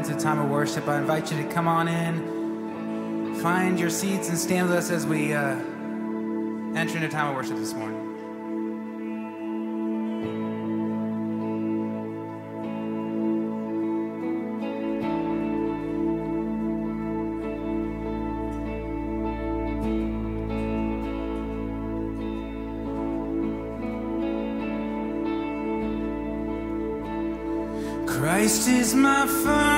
It's a time of worship. I invite you to come on in, find your seats, and stand with us as we uh, enter into a time of worship this morning. Christ is my father.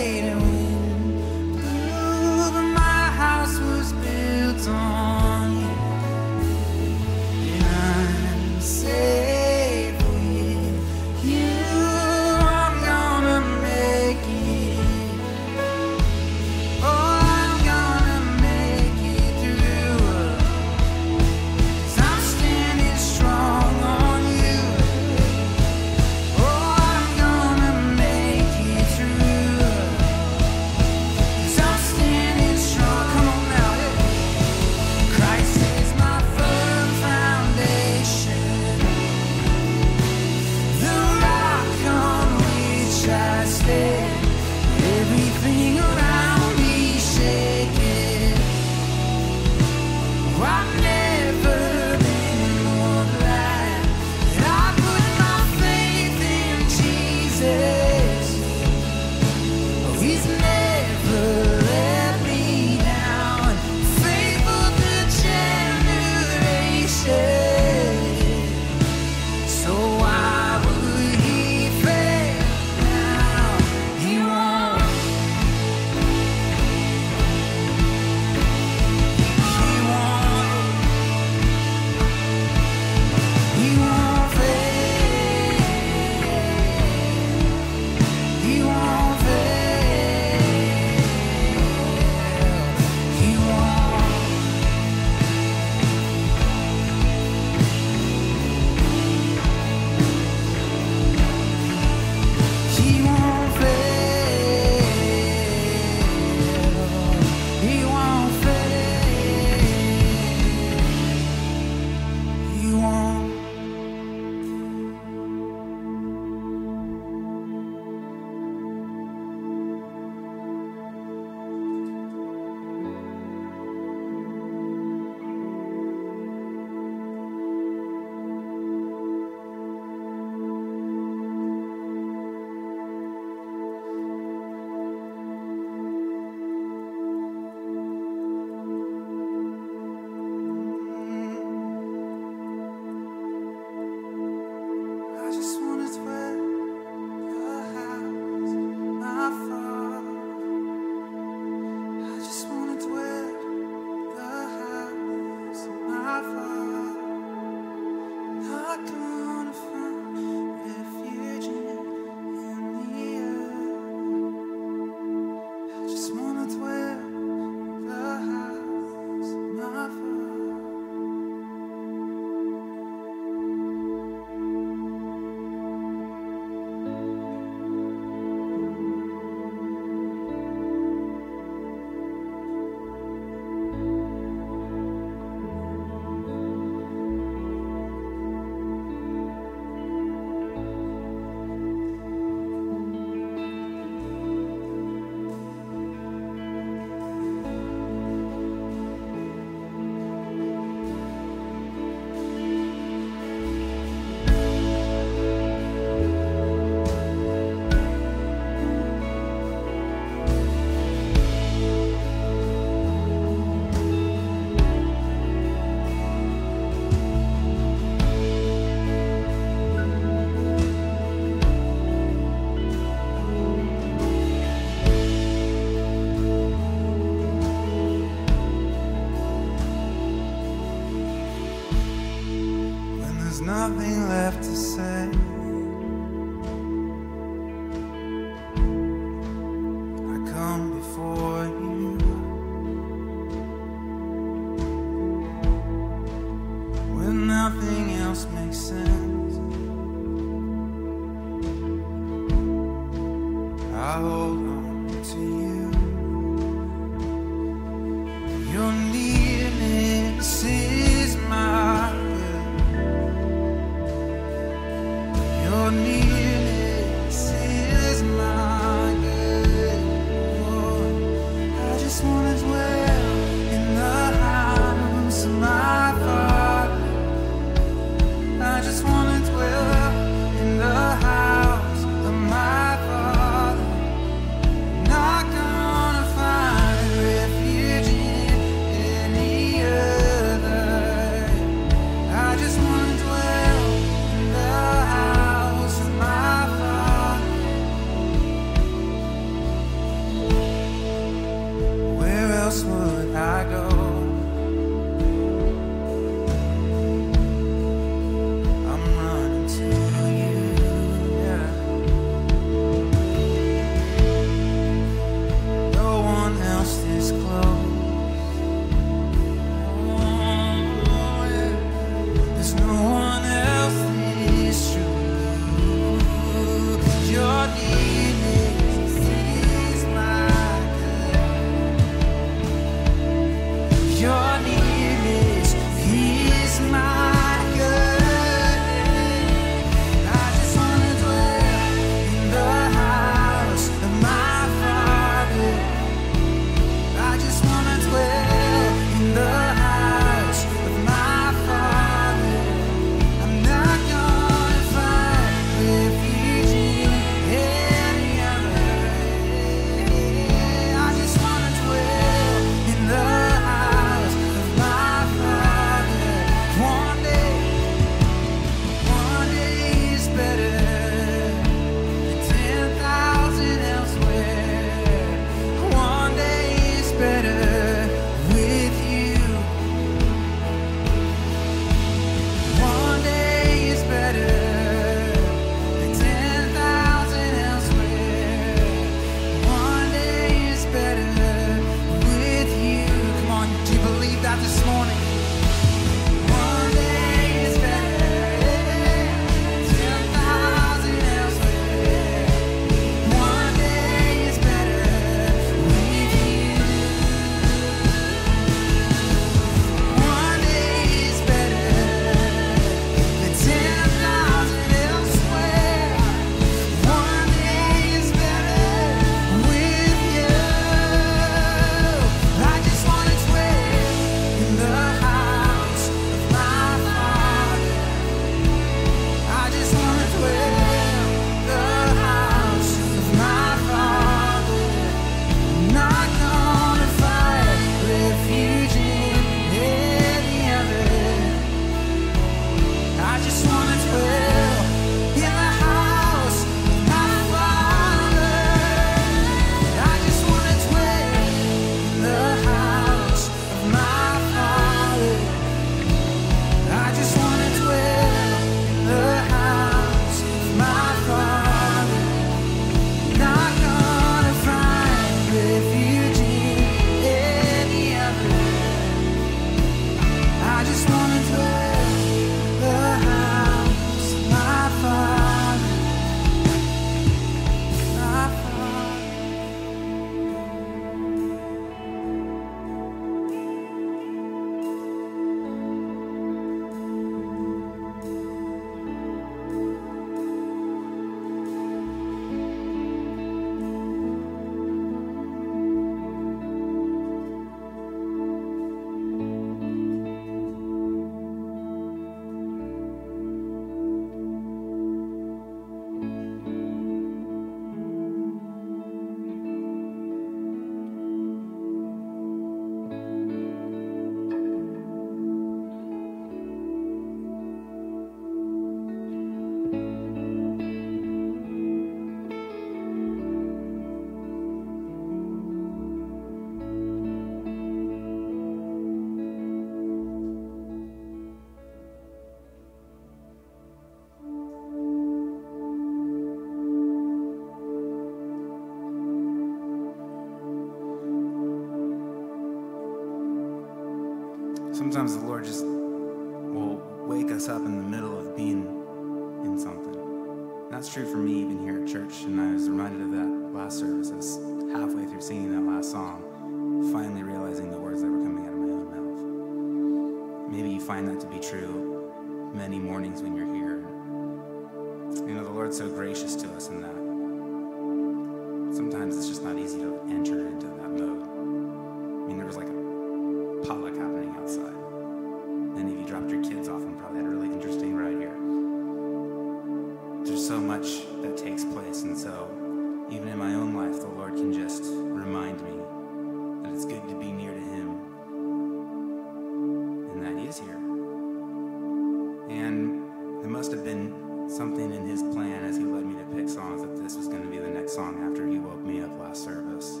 something in his plan as he led me to pick songs that this was going to be the next song after he woke me up last service.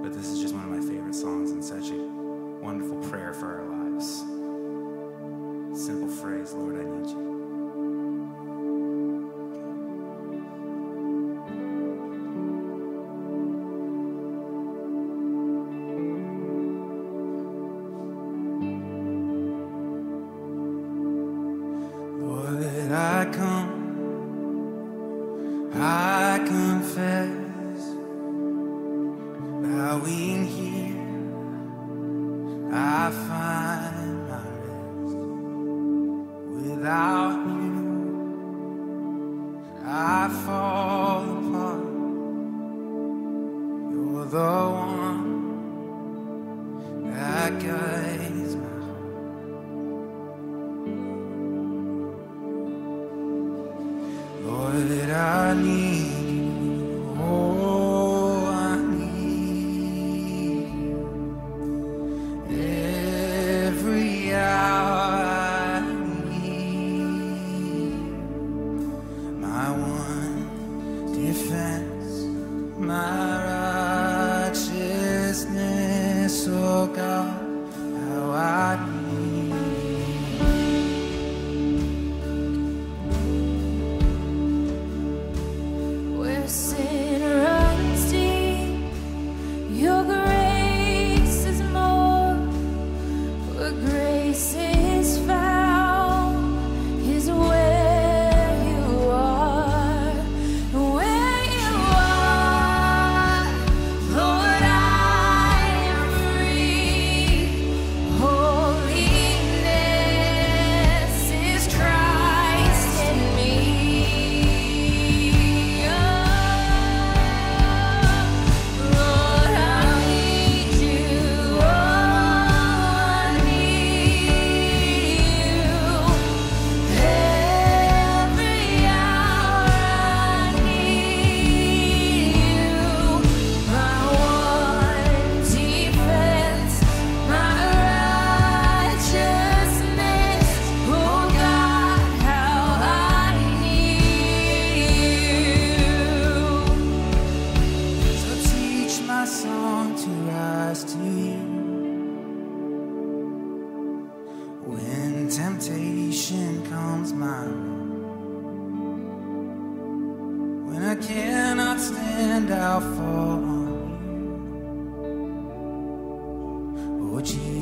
But this is just one of my favorite songs and such a wonderful prayer for our lives. Simple phrase, Lord, I need you.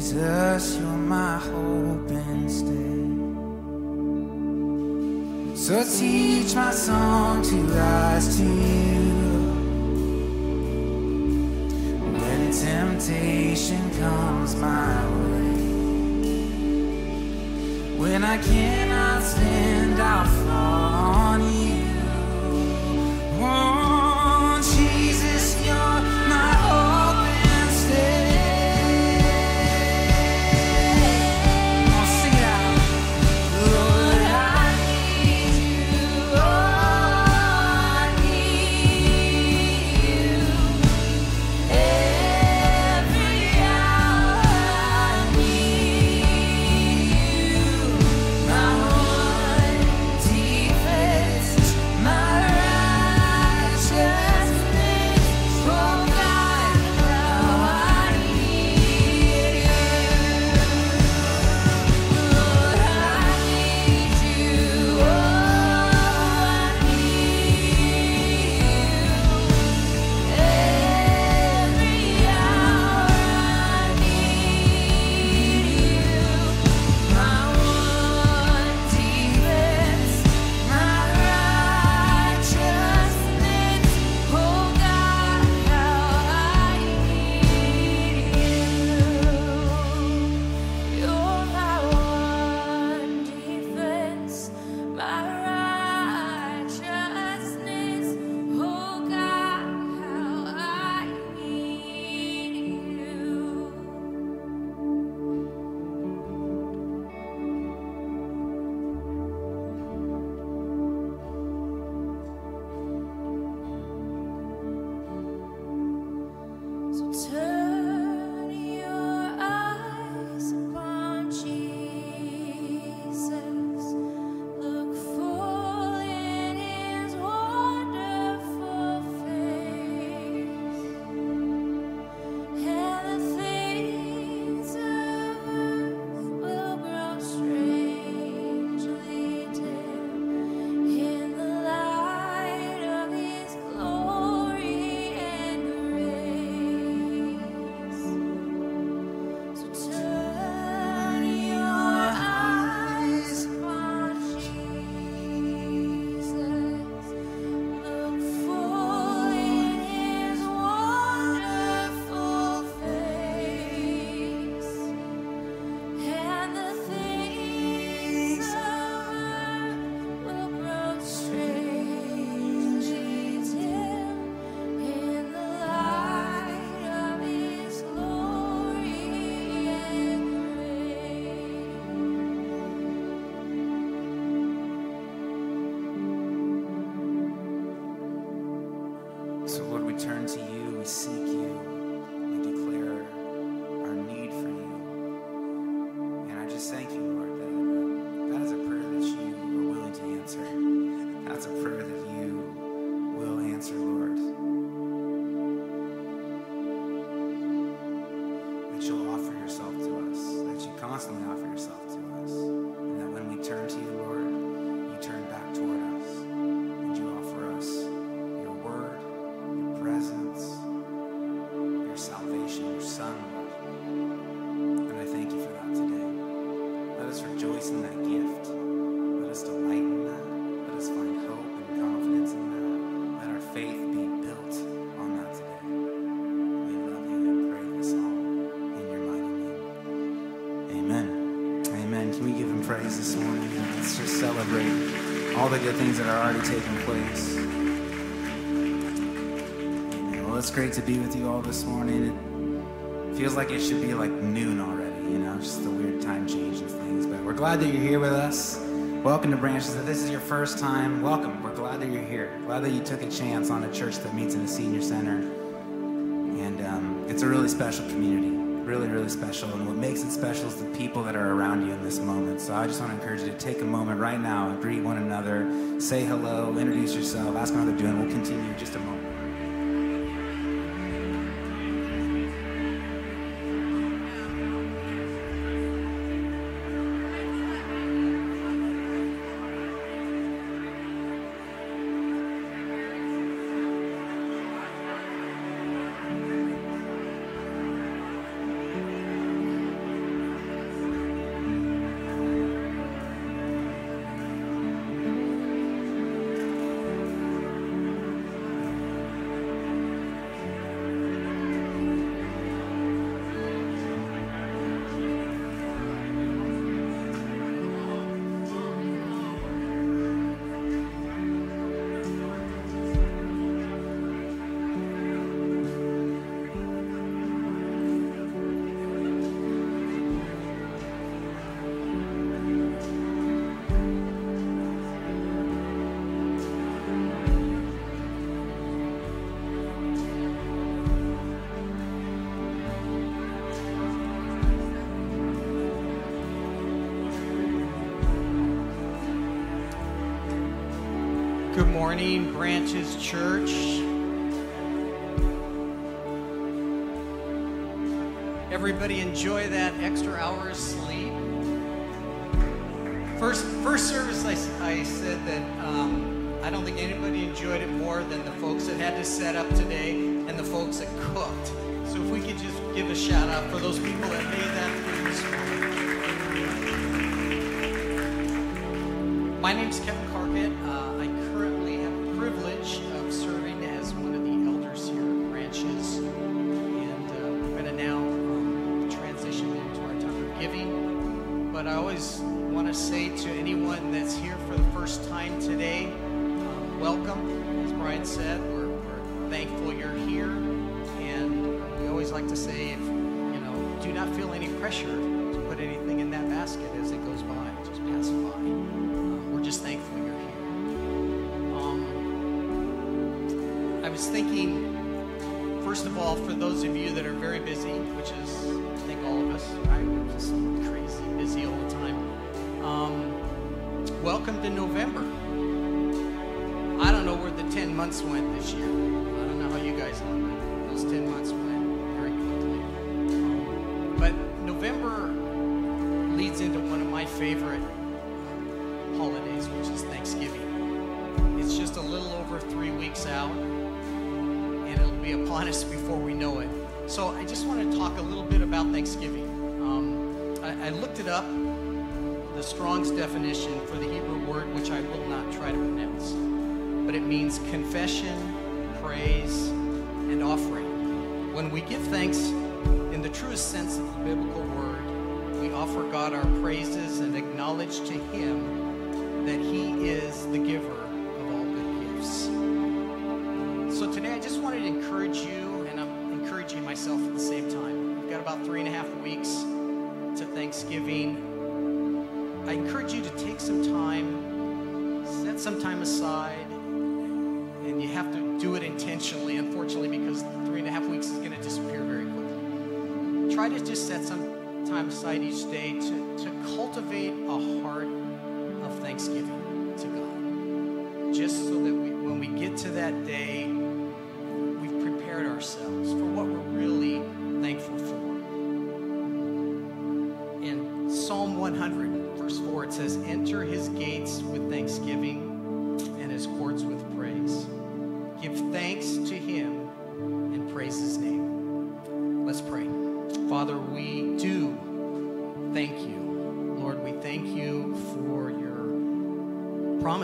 Jesus, you're my hope instead. So teach my song to rise to you. When temptation comes my way, when I cannot stand, I'll fall. The good things that are already taking place. Well, it's great to be with you all this morning. It feels like it should be like noon already, you know, just the weird time change of things. But we're glad that you're here with us. Welcome to Branches. If this is your first time, welcome. We're glad that you're here. Glad that you took a chance on a church that meets in a senior center. And um, it's a really special community. Really, really special. And what makes it special is the people that are around you in this moment. So I just want to encourage you to take a moment right now and greet one another, say hello, introduce yourself, ask them how they're doing. We'll continue in just a moment. Good morning, Branches Church. Everybody enjoy that extra hour of sleep. First, first service, I, I said that um, I don't think anybody enjoyed it more than the folks that had to set up today and the folks that cooked. So if we could just give a shout out for those people that made that through this morning. My name's Kevin Carpet. Uh, feel any pressure to put anything in that basket as it goes by. Just pass it by. Uh, we're just thankful you're here. Um, I was thinking, first of all, for those of you that are very busy, which is, I think, all of us, right? We're just crazy busy all the time. Um, welcome to November. I don't know where the 10 months went this year. I don't know how you guys but those 10 months but November leads into one of my favorite holidays, which is Thanksgiving. It's just a little over three weeks out, and it'll be upon us before we know it. So I just want to talk a little bit about Thanksgiving. Um, I, I looked it up, the Strong's definition for the Hebrew word, which I will not try to pronounce, but it means confession, praise, and offering. When we give thanks truest sense of the biblical word, we offer God our praises and acknowledge to Him that He is the giver of all good gifts. So today I just wanted to encourage you, and I'm encouraging myself at the same time. We've got about three and a half weeks to Thanksgiving. I encourage you to take some time, set some time aside, and you have to do it intentionally, try to just set some time aside each day to, to cultivate a heart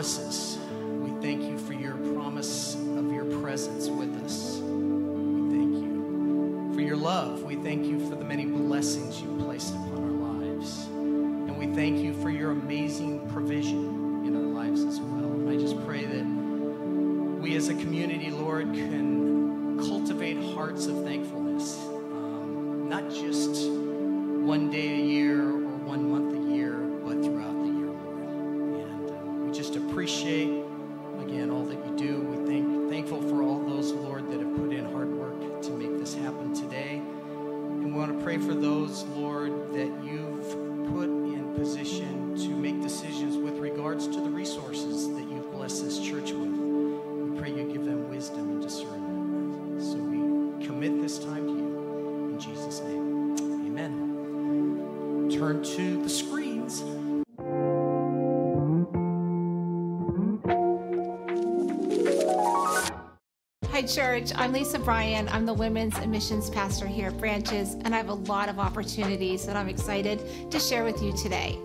promises. We thank you for your promise of your presence with us. We thank you for your love. We thank you for the many blessings you placed upon our church. I'm Lisa Bryan. I'm the women's and missions pastor here at Branches, and I have a lot of opportunities that I'm excited to share with you today.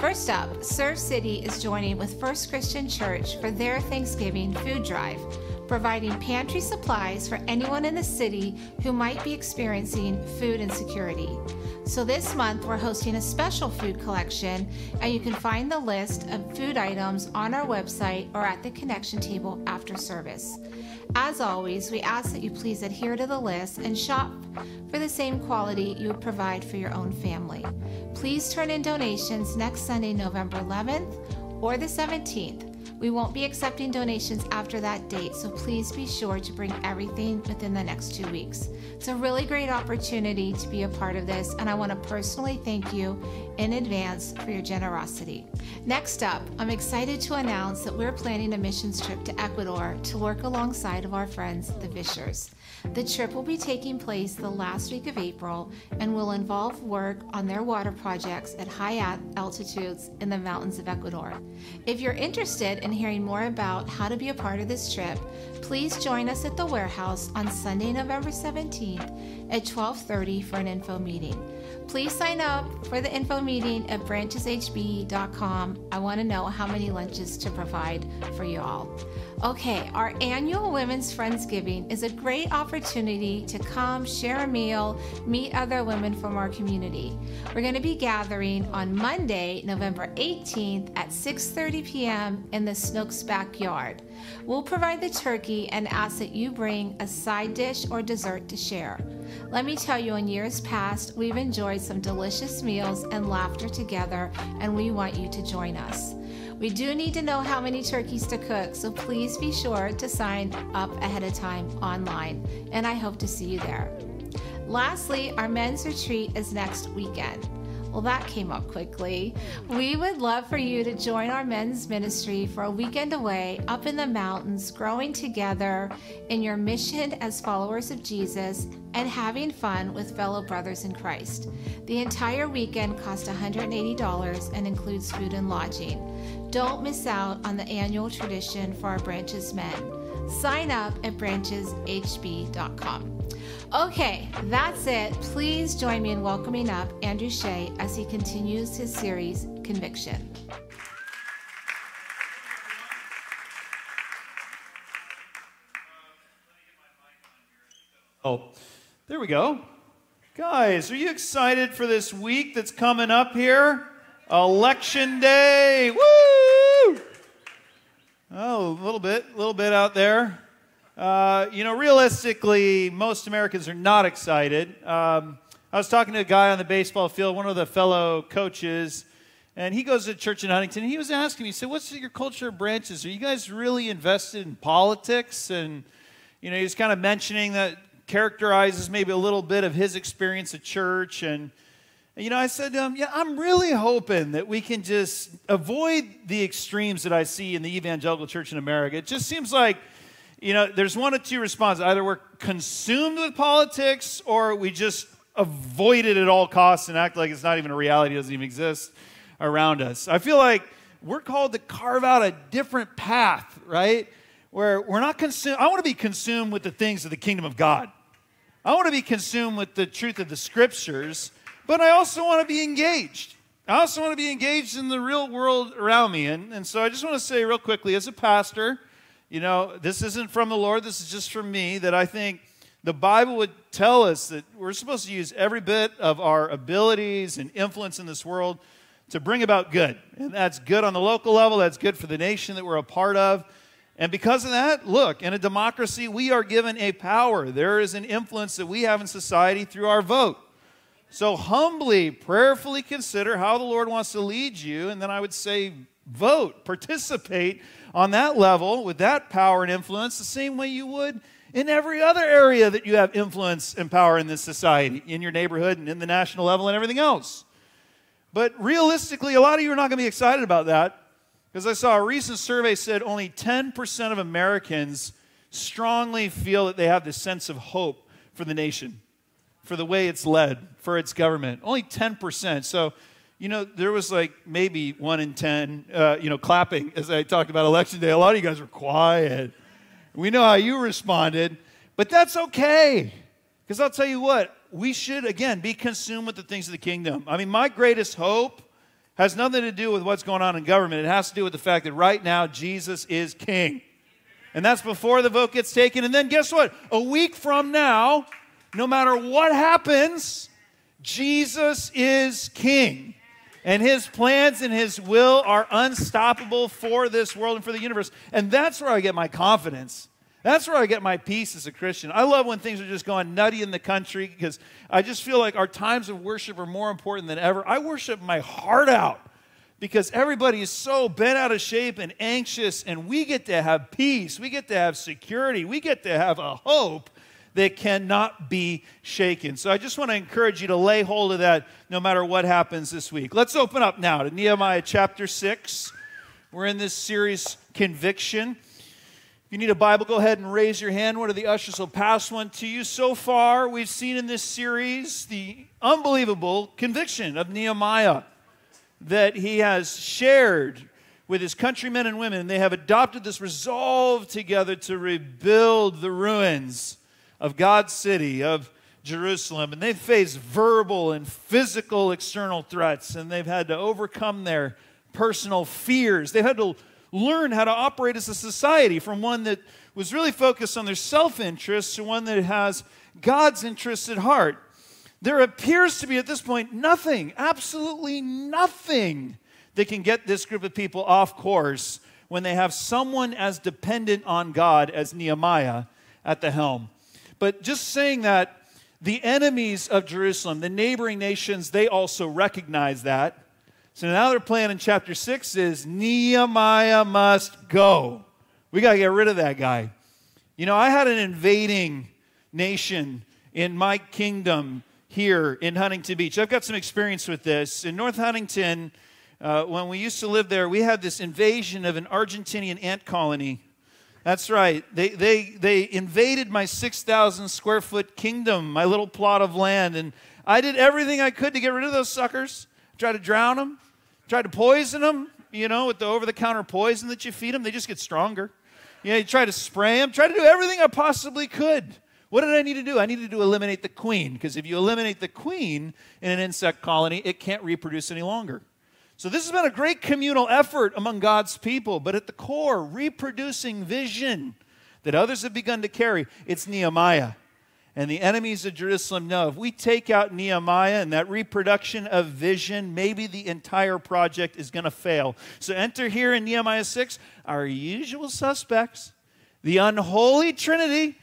First up, Serve City is joining with First Christian Church for their Thanksgiving food drive, providing pantry supplies for anyone in the city who might be experiencing food insecurity. So this month, we're hosting a special food collection, and you can find the list of food items on our website or at the connection table after service. As always, we ask that you please adhere to the list and shop for the same quality you would provide for your own family. Please turn in donations next Sunday, November 11th or the 17th. We won't be accepting donations after that date, so please be sure to bring everything within the next two weeks. It's a really great opportunity to be a part of this, and I want to personally thank you in advance for your generosity. Next up, I'm excited to announce that we're planning a missions trip to Ecuador to work alongside of our friends, the Fishers. The trip will be taking place the last week of April and will involve work on their water projects at high altitudes in the mountains of Ecuador. If you're interested in hearing more about how to be a part of this trip, please join us at the warehouse on Sunday, November 17th at 12:30 for an info meeting. Please sign up for the info meeting at brancheshb.com. I want to know how many lunches to provide for you all. Okay, our annual Women's Friendsgiving is a great opportunity to come, share a meal, meet other women from our community. We're going to be gathering on Monday, November 18th at 6:30 p.m. in the Snooks backyard. We'll provide the turkey and ask that you bring a side dish or dessert to share. Let me tell you, in years past, we've enjoyed some delicious meals and laughter together, and we want you to join us. We do need to know how many turkeys to cook, so please be sure to sign up ahead of time online, and I hope to see you there. Lastly, our men's retreat is next weekend. Well, that came up quickly. We would love for you to join our men's ministry for a weekend away up in the mountains, growing together in your mission as followers of Jesus and having fun with fellow brothers in Christ. The entire weekend costs $180 and includes food and lodging. Don't miss out on the annual tradition for our branches men. Sign up at brancheshb.com. Okay, that's it. Please join me in welcoming up Andrew Shea as he continues his series, Conviction. Oh, there we go. Guys, are you excited for this week that's coming up here? Election day. Woo! Oh, a little bit, a little bit out there. Uh, you know, realistically, most Americans are not excited. Um, I was talking to a guy on the baseball field, one of the fellow coaches, and he goes to church in Huntington. He was asking me, he said, What's your culture of branches? Are you guys really invested in politics? And, you know, he was kind of mentioning that characterizes maybe a little bit of his experience at church. And, you know, I said, um, Yeah, I'm really hoping that we can just avoid the extremes that I see in the evangelical church in America. It just seems like, you know, there's one of two responses. Either we're consumed with politics or we just avoid it at all costs and act like it's not even a reality, doesn't even exist around us. I feel like we're called to carve out a different path, right? Where we're not consumed. I want to be consumed with the things of the kingdom of God. I want to be consumed with the truth of the scriptures, but I also want to be engaged. I also want to be engaged in the real world around me. And, and so I just want to say, real quickly, as a pastor, you know, this isn't from the Lord, this is just from me, that I think the Bible would tell us that we're supposed to use every bit of our abilities and influence in this world to bring about good. And that's good on the local level, that's good for the nation that we're a part of. And because of that, look, in a democracy, we are given a power. There is an influence that we have in society through our vote. So humbly, prayerfully consider how the Lord wants to lead you. And then I would say, vote, participate on that level with that power and influence the same way you would in every other area that you have influence and power in this society, in your neighborhood and in the national level and everything else. But realistically, a lot of you are not going to be excited about that because I saw a recent survey said only 10% of Americans strongly feel that they have this sense of hope for the nation, for the way it's led, for its government. Only 10%. So, you know, there was like maybe one in 10, uh, you know, clapping as I talked about election day. A lot of you guys were quiet. We know how you responded, but that's okay. Because I'll tell you what, we should, again, be consumed with the things of the kingdom. I mean, my greatest hope has nothing to do with what's going on in government. It has to do with the fact that right now, Jesus is king. And that's before the vote gets taken. And then guess what? A week from now, no matter what happens, Jesus is king. And his plans and his will are unstoppable for this world and for the universe. And that's where I get my confidence. That's where I get my peace as a Christian. I love when things are just going nutty in the country because I just feel like our times of worship are more important than ever. I worship my heart out because everybody is so bent out of shape and anxious, and we get to have peace. We get to have security. We get to have a hope that cannot be shaken. So I just want to encourage you to lay hold of that no matter what happens this week. Let's open up now to Nehemiah chapter 6. We're in this series, Conviction. If you need a Bible, go ahead and raise your hand. One of the ushers will pass one to you. So far, we've seen in this series the unbelievable conviction of Nehemiah that he has shared with his countrymen and women. They have adopted this resolve together to rebuild the ruins of God's city, of Jerusalem. And they've faced verbal and physical external threats, and they've had to overcome their personal fears. They've had to learn how to operate as a society from one that was really focused on their self interest to one that has God's interests at heart. There appears to be at this point nothing, absolutely nothing, that can get this group of people off course when they have someone as dependent on God as Nehemiah at the helm. But just saying that, the enemies of Jerusalem, the neighboring nations, they also recognize that. So now their plan in chapter 6 is Nehemiah must go. We got to get rid of that guy. You know, I had an invading nation in my kingdom here in Huntington Beach. I've got some experience with this. In North Huntington, uh, when we used to live there, we had this invasion of an Argentinian ant colony. That's right. They, they, they invaded my 6,000 square foot kingdom, my little plot of land, and I did everything I could to get rid of those suckers. Tried to drown them, tried to poison them, you know, with the over the counter poison that you feed them. They just get stronger. Yeah, you try to spray them, try to do everything I possibly could. What did I need to do? I needed to eliminate the queen, because if you eliminate the queen in an insect colony, it can't reproduce any longer. So, this has been a great communal effort among God's people, but at the core, reproducing vision that others have begun to carry. It's Nehemiah. And the enemies of Jerusalem know if we take out Nehemiah and that reproduction of vision, maybe the entire project is going to fail. So, enter here in Nehemiah 6 our usual suspects the unholy trinity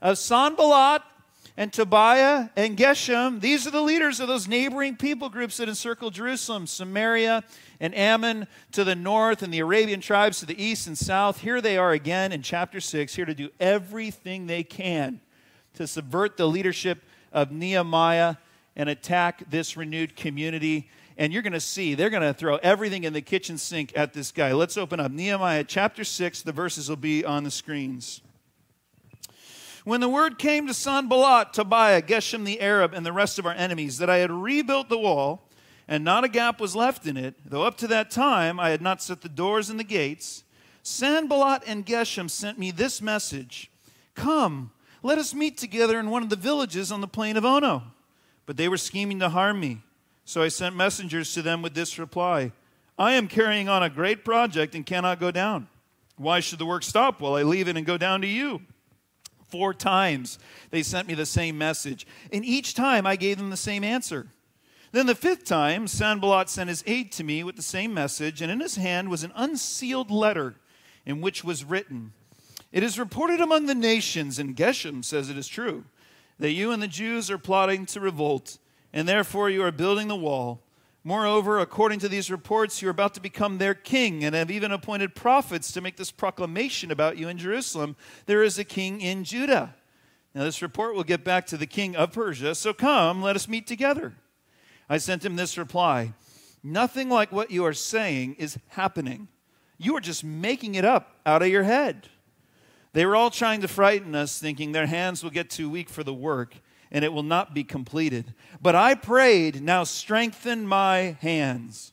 of Sanballat and Tobiah and Geshem. These are the leaders of those neighboring people groups that encircle Jerusalem Samaria and Ammon to the north, and the Arabian tribes to the east and south. Here they are again in chapter 6, here to do everything they can to subvert the leadership of Nehemiah and attack this renewed community. And you're going to see, they're going to throw everything in the kitchen sink at this guy. Let's open up Nehemiah chapter 6. The verses will be on the screens. When the word came to Sanballat, Tobiah, Geshem the Arab, and the rest of our enemies that I had rebuilt the wall, and not a gap was left in it, though up to that time I had not set the doors and the gates, Sanballat and Geshem sent me this message Come, let us meet together in one of the villages on the plain of Ono. But they were scheming to harm me. So I sent messengers to them with this reply I am carrying on a great project and cannot go down. Why should the work stop while I leave it and go down to you? Four times they sent me the same message, and each time I gave them the same answer. Then the fifth time, Sanballat sent his aide to me with the same message, and in his hand was an unsealed letter in which was written, It is reported among the nations, and Geshem says it is true, that you and the Jews are plotting to revolt, and therefore you are building the wall. Moreover, according to these reports, you are about to become their king and have even appointed prophets to make this proclamation about you in Jerusalem there is a king in Judah. Now, this report will get back to the king of Persia, so come, let us meet together. I sent him this reply Nothing like what you are saying is happening. You are just making it up out of your head. They were all trying to frighten us, thinking their hands will get too weak for the work and it will not be completed. But I prayed, now strengthen my hands.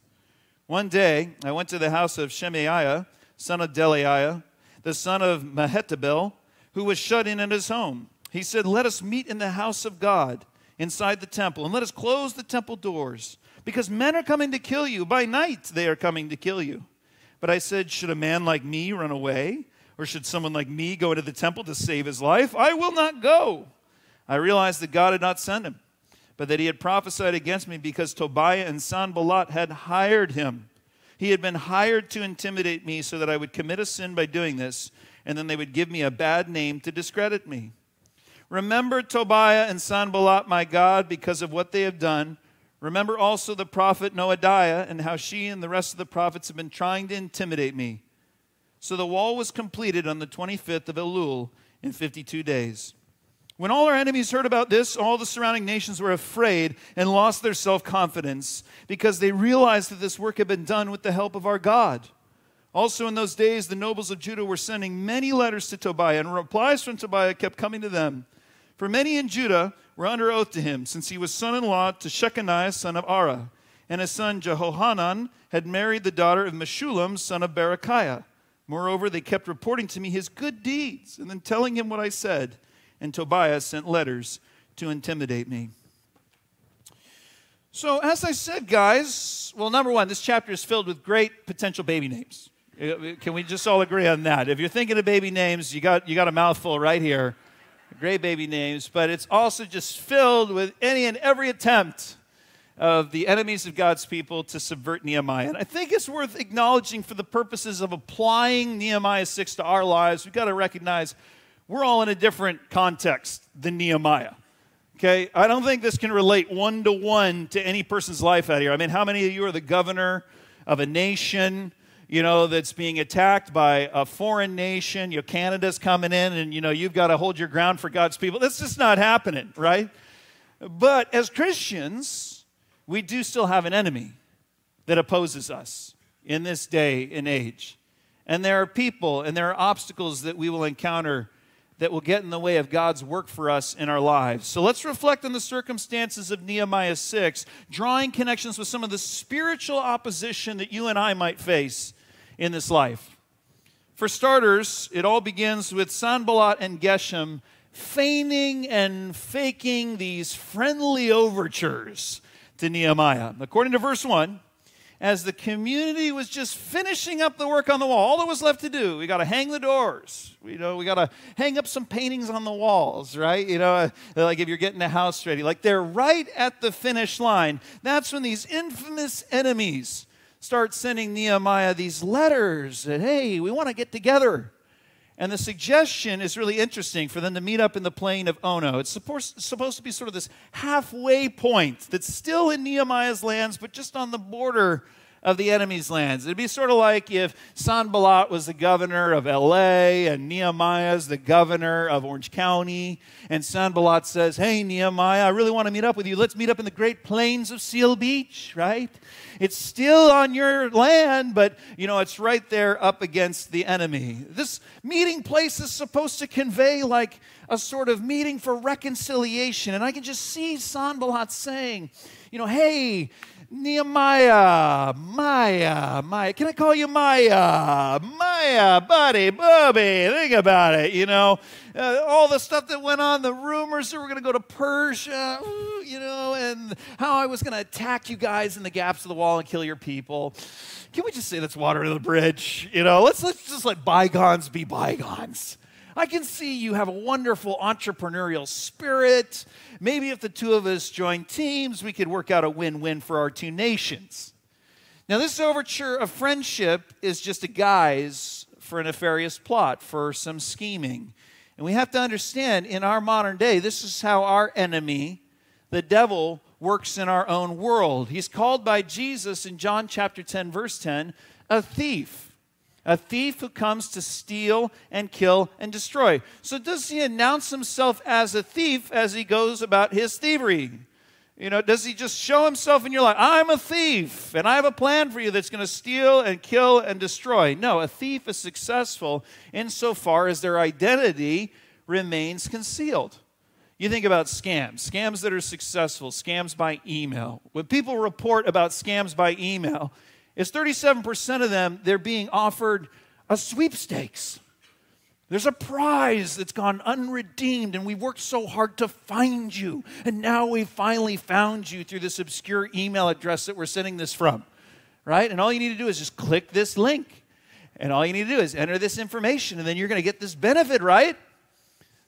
One day, I went to the house of Shemaiah, son of Delaiah, the son of Mehetabel, who was shut in at his home. He said, Let us meet in the house of God inside the temple, and let us close the temple doors, because men are coming to kill you. By night, they are coming to kill you. But I said, Should a man like me run away? Or should someone like me go into the temple to save his life? I will not go. I realized that God had not sent him, but that he had prophesied against me because Tobiah and Sanballat had hired him. He had been hired to intimidate me so that I would commit a sin by doing this, and then they would give me a bad name to discredit me. Remember Tobiah and Sanballat, my God, because of what they have done. Remember also the prophet Noadiah and how she and the rest of the prophets have been trying to intimidate me. So the wall was completed on the 25th of Elul in 52 days. When all our enemies heard about this, all the surrounding nations were afraid and lost their self confidence because they realized that this work had been done with the help of our God. Also, in those days, the nobles of Judah were sending many letters to Tobiah, and replies from Tobiah kept coming to them. For many in Judah were under oath to him, since he was son in law to Shechaniah, son of Arah. and his son Jehohanan had married the daughter of Meshullam, son of Berechiah. Moreover, they kept reporting to me his good deeds, and then telling him what I said and Tobiah sent letters to intimidate me. So, as I said, guys, well, number one, this chapter is filled with great potential baby names. Uh, can we just all agree on that? If you're thinking of baby names, you got, you got a mouthful right here. Great baby names, but it's also just filled with any and every attempt of the enemies of God's people to subvert Nehemiah. And I think it's worth acknowledging for the purposes of applying Nehemiah 6 to our lives. We've got to recognize we're all in a different context than Nehemiah. Okay, I don't think this can relate one to one to any person's life out here. I mean, how many of you are the governor of a nation, you know, that's being attacked by a foreign nation? You know, Canada's coming in and, you know, you've got to hold your ground for God's people. That's just not happening, right? But as Christians, we do still have an enemy that opposes us in this day and age. And there are people and there are obstacles that we will encounter that will get in the way of God's work for us in our lives. So let's reflect on the circumstances of Nehemiah 6, drawing connections with some of the spiritual opposition that you and I might face in this life. For starters, it all begins with Sanballat and Geshem feigning and faking these friendly overtures to Nehemiah. According to verse 1, as the community was just finishing up the work on the wall. All that was left to do, we got to hang the doors. You know, we got to hang up some paintings on the walls, right? You know, uh, like if you're getting a house ready, like they're right at the finish line. That's when these infamous enemies start sending Nehemiah these letters that, hey, we want to get together. And the suggestion is really interesting for them to meet up in the plain of Ono. It's supposed, to be sort of this halfway point that's still in Nehemiah's lands, but just on the border of the enemy's lands. It'd be sort of like if Sanballat was the governor of LA and Nehemiah's the governor of Orange County. And Sanballat says, Hey, Nehemiah, I really want to meet up with you. Let's meet up in the Great Plains of Seal Beach, right? It's still on your land, but you know, it's right there up against the enemy. This meeting place is supposed to convey like a sort of meeting for reconciliation. And I can just see Sanballat saying, you know, hey, Nehemiah, Maya, Maya. Can I call you Maya? Maya, buddy, Bubby. Think about it. You know, uh, all the stuff that went on, the rumors that we're going to go to Persia, you know, and how I was going to attack you guys in the gaps of the wall and kill your people. Can we just say that's water under the bridge? You know, let's let's just let bygones be bygones. I can see you have a wonderful entrepreneurial spirit. Maybe if the two of us join teams, we could work out a win win for our two nations. Now, this overture of friendship is just a guise for a nefarious plot, for some scheming. And we have to understand in our modern day, this is how our enemy, the devil, works in our own world. He's called by Jesus in John chapter 10, verse 10, a thief a thief who comes to steal and kill and destroy. So, does he announce himself as a thief as he goes about his thievery? You know, does he just show himself in your life? I'm a thief, and I have a plan for you that's going to steal and kill and destroy. No, a thief is successful insofar as their identity remains concealed. You think about scams, scams that are successful, scams by email. When people report about scams by email, is 37% of them, they're being offered a sweepstakes. There's a prize that's gone unredeemed, and we worked so hard to find you. And now we finally found you through this obscure email address that we're sending this from, right? And all you need to do is just click this link. And all you need to do is enter this information, and then you're going to get this benefit, right?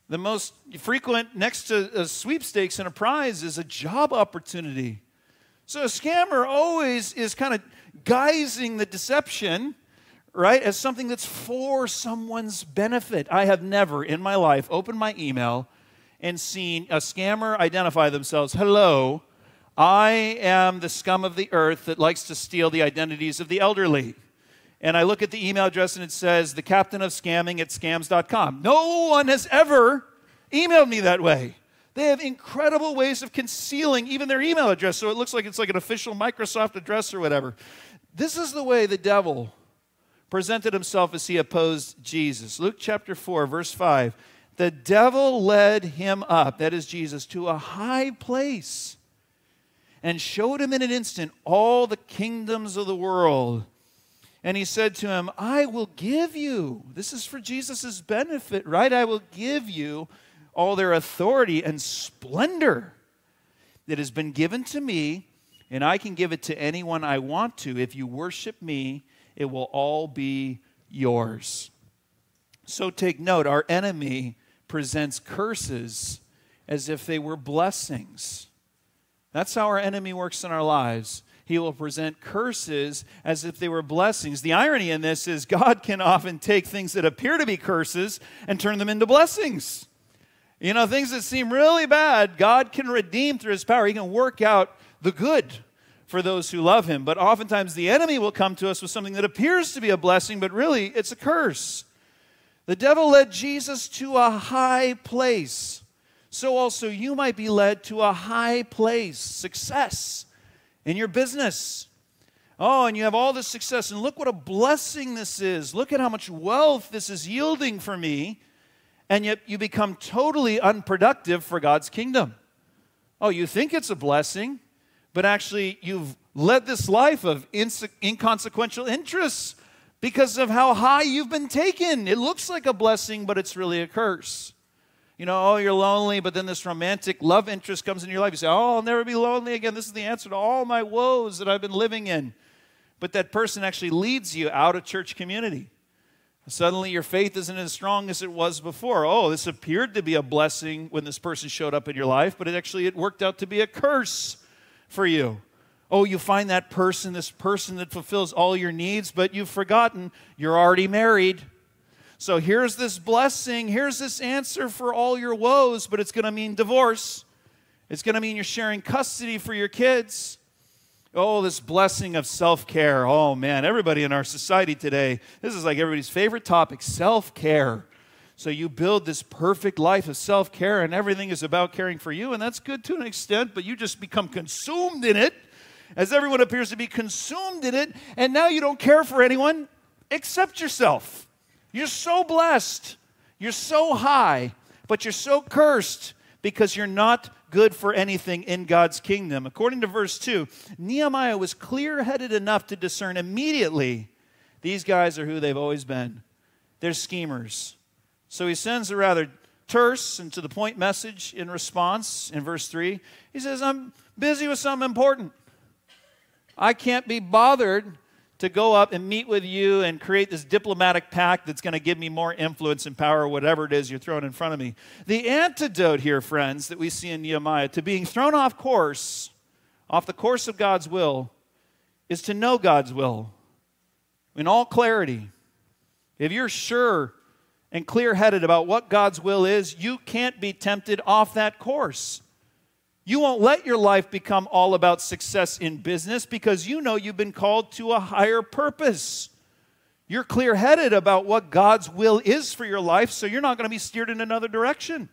The most frequent next to sweepstakes and a prize is a job opportunity. So a scammer always is kind of guising the deception, right, as something that's for someone's benefit. I have never in my life opened my email and seen a scammer identify themselves hello, I am the scum of the earth that likes to steal the identities of the elderly. And I look at the email address and it says, the captain of scamming at scams.com. No one has ever emailed me that way. They have incredible ways of concealing even their email address so it looks like it's like an official Microsoft address or whatever. This is the way the devil presented himself as he opposed Jesus. Luke chapter 4, verse 5. The devil led him up, that is Jesus, to a high place and showed him in an instant all the kingdoms of the world. And he said to him, I will give you, this is for Jesus' benefit, right? I will give you all their authority and splendor that has been given to me, and I can give it to anyone I want to. If you worship me, it will all be yours. So take note our enemy presents curses as if they were blessings. That's how our enemy works in our lives. He will present curses as if they were blessings. The irony in this is God can often take things that appear to be curses and turn them into blessings. You know, things that seem really bad, God can redeem through his power. He can work out the good for those who love him. But oftentimes the enemy will come to us with something that appears to be a blessing, but really it's a curse. The devil led Jesus to a high place. So also you might be led to a high place, success in your business. Oh, and you have all this success, and look what a blessing this is. Look at how much wealth this is yielding for me and yet you become totally unproductive for God's kingdom. Oh, you think it's a blessing, but actually you've led this life of inconsequential interests because of how high you've been taken. It looks like a blessing, but it's really a curse. You know, oh, you're lonely, but then this romantic love interest comes in your life. You say, oh, I'll never be lonely again. This is the answer to all my woes that I've been living in. But that person actually leads you out of church community. Suddenly, your faith isn't as strong as it was before. Oh, this appeared to be a blessing when this person showed up in your life, but it actually it worked out to be a curse for you. Oh, you find that person, this person that fulfills all your needs, but you've forgotten you're already married. So here's this blessing, here's this answer for all your woes, but it's going to mean divorce. It's going to mean you're sharing custody for your kids. Oh, this blessing of self care. Oh, man, everybody in our society today, this is like everybody's favorite topic self care. So you build this perfect life of self care, and everything is about caring for you, and that's good to an extent, but you just become consumed in it, as everyone appears to be consumed in it, and now you don't care for anyone except yourself. You're so blessed, you're so high, but you're so cursed because you're not good for anything in God's kingdom. According to verse 2, Nehemiah was clear headed enough to discern immediately these guys are who they've always been. They're schemers. So he sends a rather terse and to the point message in response in verse 3. He says, I'm busy with something important. I can't be bothered to go up and meet with you and create this diplomatic pact that's going to give me more influence and power, whatever it is you're throwing in front of me. The antidote here, friends, that we see in Nehemiah to being thrown off course, off the course of God's will, is to know God's will in all clarity. If you're sure and clear headed about what God's will is, you can't be tempted off that course. You won't let your life become all about success in business because you know you've been called to a higher purpose. You're clear headed about what God's will is for your life, so you're not going to be steered in another direction.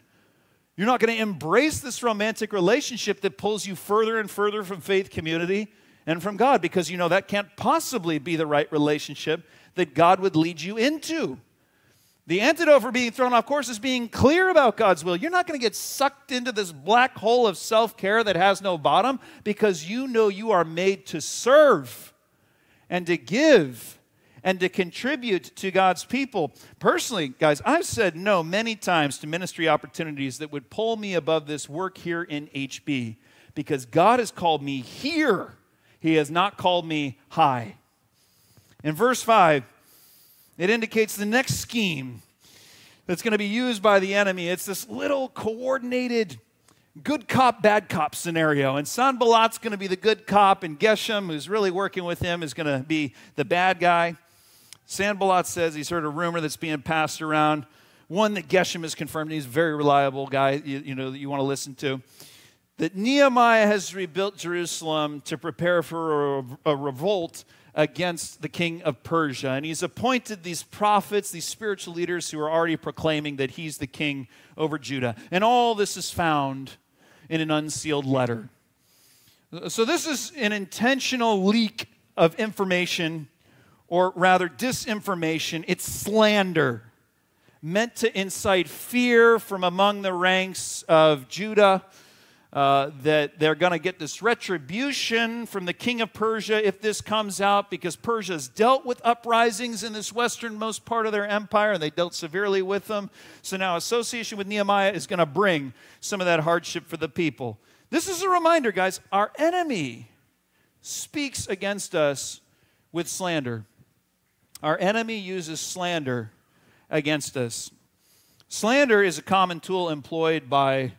You're not going to embrace this romantic relationship that pulls you further and further from faith community and from God because you know that can't possibly be the right relationship that God would lead you into. The antidote for being thrown off course is being clear about God's will. You're not going to get sucked into this black hole of self care that has no bottom because you know you are made to serve and to give and to contribute to God's people. Personally, guys, I've said no many times to ministry opportunities that would pull me above this work here in HB because God has called me here, He has not called me high. In verse 5, it indicates the next scheme that's going to be used by the enemy. It's this little coordinated good cop, bad cop scenario. And Sanballat's going to be the good cop, and Geshem, who's really working with him, is going to be the bad guy. Sanballat says he's heard a rumor that's being passed around, one that Geshem has confirmed. He's a very reliable guy, you, you know, that you want to listen to. That Nehemiah has rebuilt Jerusalem to prepare for a, a revolt against the king of Persia. And he's appointed these prophets, these spiritual leaders who are already proclaiming that he's the king over Judah. And all this is found in an unsealed letter. So, this is an intentional leak of information, or rather, disinformation. It's slander meant to incite fear from among the ranks of Judah uh, that they're going to get this retribution from the king of Persia if this comes out, because Persia has dealt with uprisings in this westernmost part of their empire, and they dealt severely with them. So now association with Nehemiah is going to bring some of that hardship for the people. This is a reminder, guys our enemy speaks against us with slander. Our enemy uses slander against us. Slander is a common tool employed by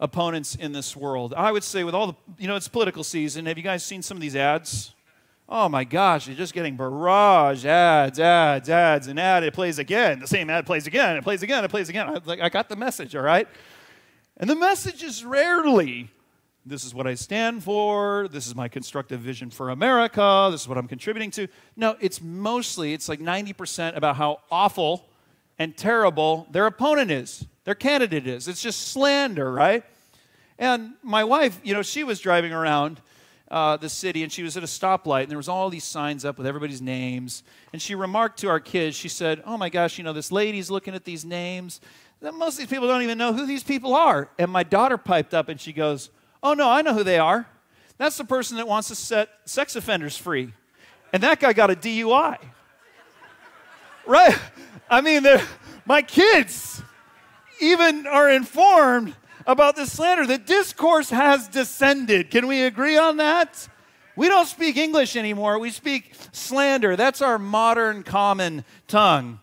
opponents in this world. I would say, with all the, you know, it's political season. Have you guys seen some of these ads? Oh my gosh, you're just getting barrage ads, ads, ads, and ad. It plays again. The same ad plays again. It plays again. It plays again. I, like, I got the message, all right? And the message is rarely, this is what I stand for. This is my constructive vision for America. This is what I'm contributing to. No, it's mostly, it's like 90% about how awful and terrible their opponent is their candidate is. It's just slander, right? And my wife, you know, she was driving around uh, the city and she was at a stoplight and there was all these signs up with everybody's names. And she remarked to our kids, she said, "Oh my gosh, you know, this lady's looking at these names. Most of these people don't even know who these people are." And my daughter piped up and she goes, "Oh no, I know who they are. That's the person that wants to set sex offenders free." And that guy got a DUI. right? I mean, my kids even are informed about this slander. The discourse has descended. Can we agree on that? We don't speak English anymore. We speak slander. That's our modern common tongue.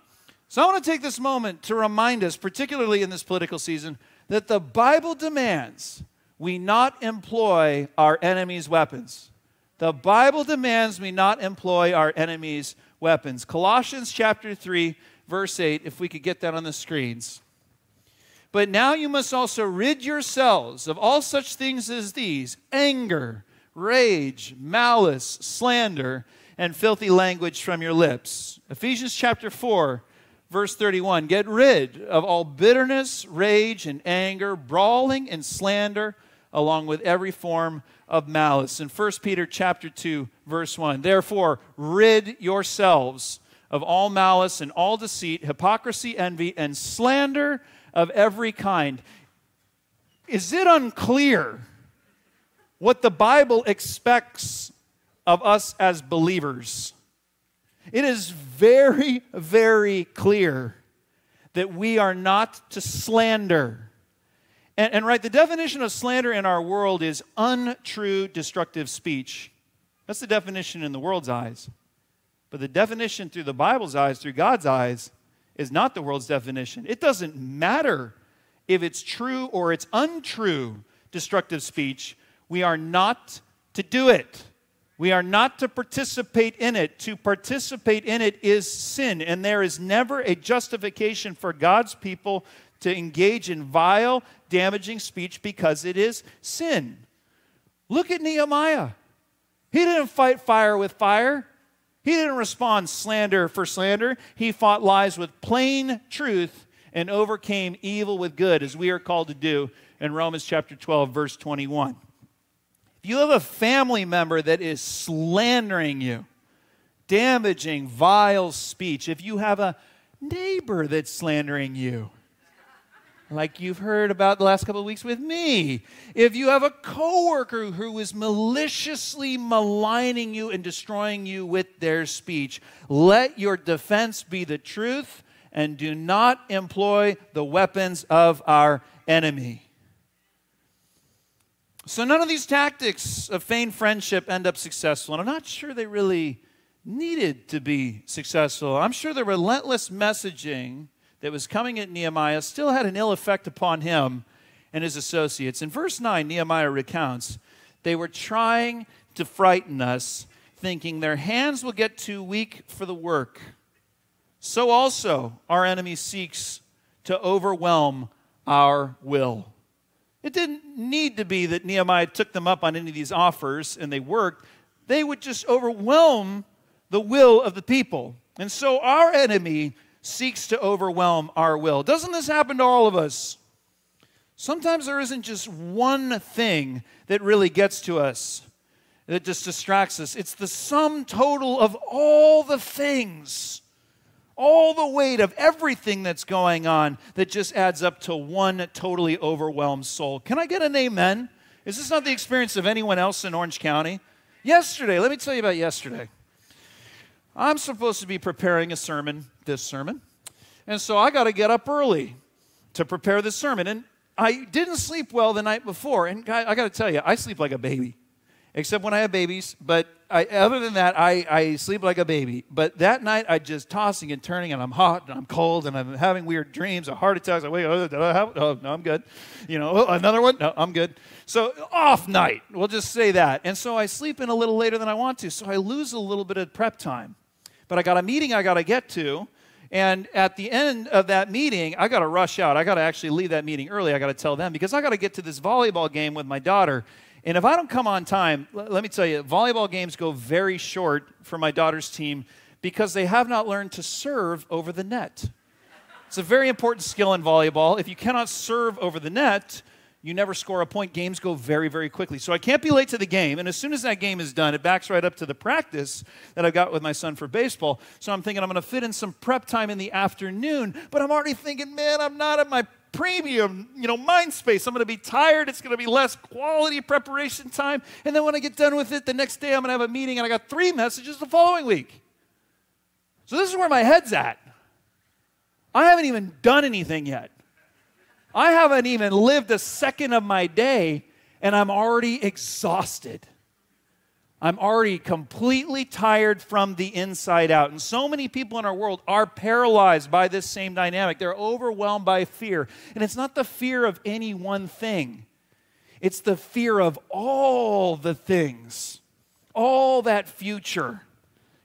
So I want to take this moment to remind us, particularly in this political season, that the Bible demands we not employ our enemy's weapons. The Bible demands we not employ our enemy's weapons. Colossians chapter 3, verse 8, if we could get that on the screens. But now you must also rid yourselves of all such things as these anger, rage, malice, slander, and filthy language from your lips. Ephesians chapter 4, verse 31 Get rid of all bitterness, rage, and anger, brawling and slander, along with every form of malice. In 1 Peter chapter 2, verse 1, therefore rid yourselves of all malice and all deceit, hypocrisy, envy, and slander of every kind. Is it unclear what the Bible expects of us as believers? It is very, very clear that we are not to slander. And, and, right, the definition of slander in our world is untrue, destructive speech. That's the definition in the world's eyes. But the definition through the Bible's eyes, through God's eyes, is not the world's definition. It doesn't matter if it's true or it's untrue destructive speech. We are not to do it. We are not to participate in it. To participate in it is sin, and there is never a justification for God's people to engage in vile, damaging speech because it is sin. Look at Nehemiah. He didn't fight fire with fire. He didn't respond slander for slander. He fought lies with plain truth and overcame evil with good, as we are called to do in Romans chapter 12, verse 21. If you have a family member that is slandering you, damaging, vile speech, if you have a neighbor that's slandering you, like you've heard about the last couple of weeks with me. If you have a coworker who is maliciously maligning you and destroying you with their speech, let your defense be the truth and do not employ the weapons of our enemy. So none of these tactics of feigned friendship end up successful, and I'm not sure they really needed to be successful. I'm sure the relentless messaging that was coming at Nehemiah still had an ill effect upon him and his associates. In verse 9, Nehemiah recounts they were trying to frighten us, thinking their hands will get too weak for the work. So also our enemy seeks to overwhelm our will. It didn't need to be that Nehemiah took them up on any of these offers and they worked. They would just overwhelm the will of the people. And so our enemy seeks to overwhelm our will. Doesn't this happen to all of us? Sometimes there isn't just one thing that really gets to us, that just distracts us. It's the sum total of all the things, all the weight of everything that's going on that just adds up to one totally overwhelmed soul. Can I get an amen? Is this not the experience of anyone else in Orange County? Yesterday, let me tell you about yesterday. I'm supposed to be preparing a sermon, this sermon. And so I got to get up early to prepare this sermon. And I didn't sleep well the night before. And I, I got to tell you, I sleep like a baby, except when I have babies. But I, other than that, I, I sleep like a baby. But that night, I just tossing and turning, and I'm hot and I'm cold, and I'm having weird dreams, a heart attacks. I wake oh, no, I'm good. You know, oh, another one? No, I'm good. So off night, we'll just say that. And so I sleep in a little later than I want to. So I lose a little bit of prep time. But I got a meeting I got to get to. And at the end of that meeting, I got to rush out. I got to actually leave that meeting early. I got to tell them because I got to get to this volleyball game with my daughter. And if I don't come on time, let me tell you, volleyball games go very short for my daughter's team because they have not learned to serve over the net. It's a very important skill in volleyball. If you cannot serve over the net, you never score a point. Games go very, very quickly. So I can't be late to the game. And as soon as that game is done, it backs right up to the practice that I've got with my son for baseball. So I'm thinking I'm going to fit in some prep time in the afternoon. But I'm already thinking, man, I'm not at my premium, you know, mind space. I'm going to be tired. It's going to be less quality preparation time. And then when I get done with it, the next day I'm going to have a meeting and I got three messages the following week. So this is where my head's at. I haven't even done anything yet. I haven't even lived a second of my day, and I'm already exhausted. I'm already completely tired from the inside out. And so many people in our world are paralyzed by this same dynamic. They're overwhelmed by fear. And it's not the fear of any one thing, it's the fear of all the things, all that future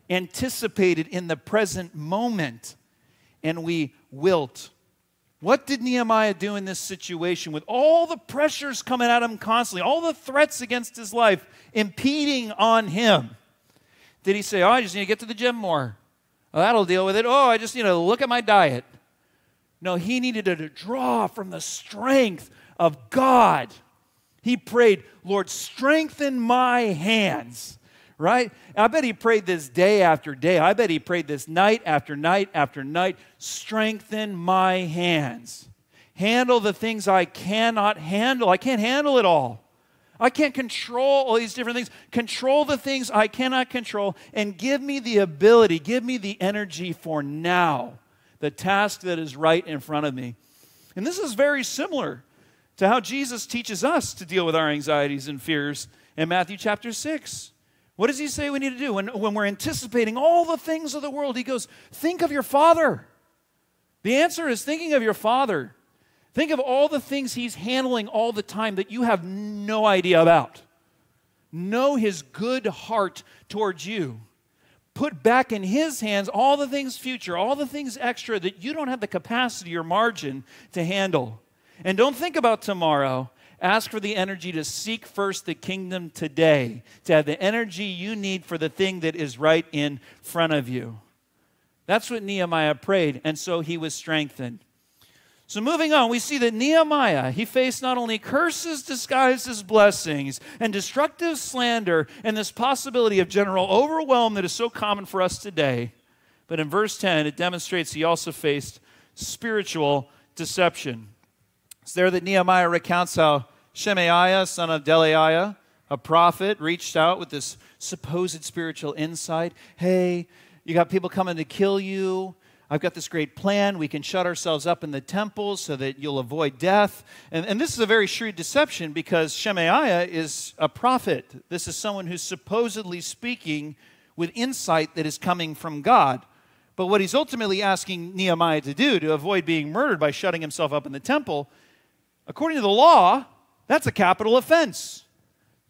anticipated in the present moment. And we wilt What did Nehemiah do in this situation with all the pressures coming at him constantly, all the threats against his life impeding on him? Did he say, Oh, I just need to get to the gym more? Well, that'll deal with it. Oh, I just need to look at my diet. No, he needed to draw from the strength of God. He prayed, Lord, strengthen my hands right? I bet he prayed this day after day. I bet he prayed this night after night after night. Strengthen my hands. Handle the things I cannot handle. I can't handle it all. I can't control all these different things. Control the things I cannot control and give me the ability, give me the energy for now, the task that is right in front of me. And this is very similar to how Jesus teaches us to deal with our anxieties and fears in Matthew chapter 6. What does he say we need to do? When, when we're anticipating all the things of the world, he goes, Think of your Father. The answer is thinking of your Father. Think of all the things he's handling all the time that you have no idea about. Know his good heart towards you. Put back in his hands all the things future, all the things extra that you don't have the capacity or margin to handle. And don't think about tomorrow. Ask for the energy to seek first the kingdom today, to have the energy you need for the thing that is right in front of you. That's what Nehemiah prayed, and so he was strengthened. So, moving on, we see that Nehemiah, he faced not only curses disguised as blessings and destructive slander and this possibility of general overwhelm that is so common for us today, but in verse 10, it demonstrates he also faced spiritual deception. It's there that Nehemiah recounts how Shemaiah, son of Delaiah, a prophet, reached out with this supposed spiritual insight. Hey, you got people coming to kill you. I've got this great plan. We can shut ourselves up in the temple so that you'll avoid death. And, and this is a very shrewd deception because Shemaiah is a prophet. This is someone who's supposedly speaking with insight that is coming from God. But what he's ultimately asking Nehemiah to do to avoid being murdered by shutting himself up in the temple, according to the law, that's a capital offense.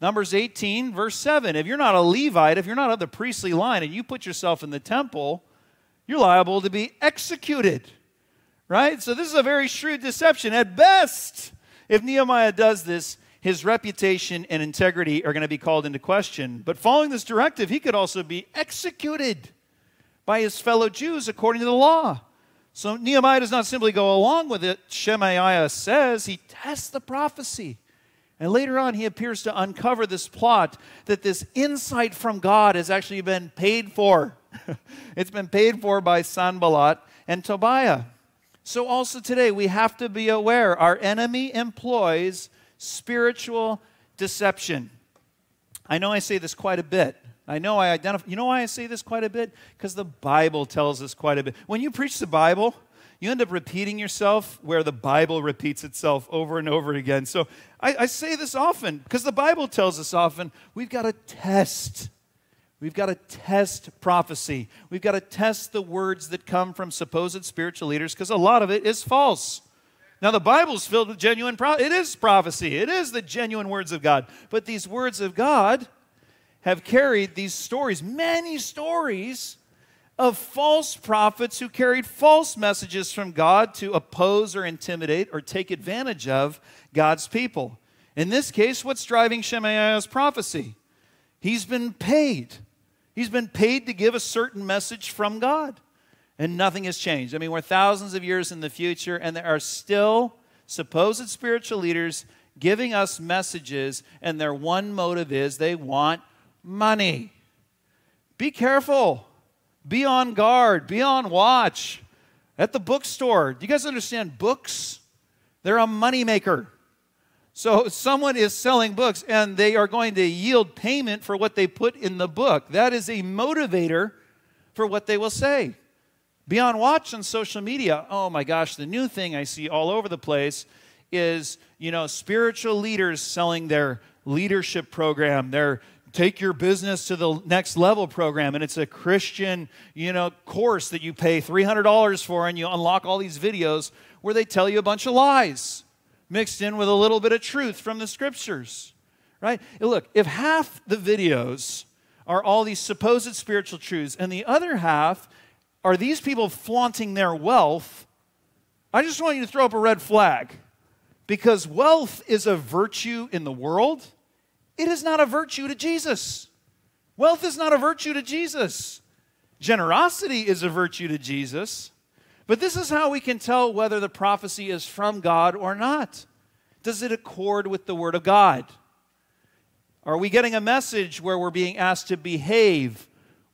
Numbers 18, verse 7. If you're not a Levite, if you're not of the priestly line, and you put yourself in the temple, you're liable to be executed. Right? So this is a very shrewd deception. At best, if Nehemiah does this, his reputation and integrity are going to be called into question. But following this directive, he could also be executed by his fellow Jews according to the law. So Nehemiah does not simply go along with it. Shemaiah says he tests the prophecy. And later on, he appears to uncover this plot that this insight from God has actually been paid for. it's been paid for by Sanballat and Tobiah. So, also today, we have to be aware our enemy employs spiritual deception. I know I say this quite a bit. I know I identify. You know why I say this quite a bit? Because the Bible tells us quite a bit. When you preach the Bible, you end up repeating yourself where the Bible repeats itself over and over again. So I, I say this often because the Bible tells us often we've got to test. We've got to test prophecy. We've got to test the words that come from supposed spiritual leaders because a lot of it is false. Now, the Bible's filled with genuine prophecy. It is prophecy. It is the genuine words of God. But these words of God have carried these stories, many stories of false prophets who carried false messages from God to oppose or intimidate or take advantage of God's people. In this case, what's driving Shemaiah's prophecy? He's been paid. He's been paid to give a certain message from God, and nothing has changed. I mean, we're thousands of years in the future, and there are still supposed spiritual leaders giving us messages, and their one motive is they want money. Be careful. Be on guard, be on watch. At the bookstore, do you guys understand books? They're a moneymaker. So someone is selling books and they are going to yield payment for what they put in the book. That is a motivator for what they will say. Be on watch on social media. Oh my gosh, the new thing I see all over the place is, you know, spiritual leaders selling their leadership program, their take your business to the next level program and it's a christian you know course that you pay $300 for and you unlock all these videos where they tell you a bunch of lies mixed in with a little bit of truth from the scriptures right look if half the videos are all these supposed spiritual truths and the other half are these people flaunting their wealth I just want you to throw up a red flag because wealth is a virtue in the world. It is not a virtue to Jesus. Wealth is not a virtue to Jesus. Generosity is a virtue to Jesus. But this is how we can tell whether the prophecy is from God or not. Does it accord with the Word of God? Are we getting a message where we're being asked to behave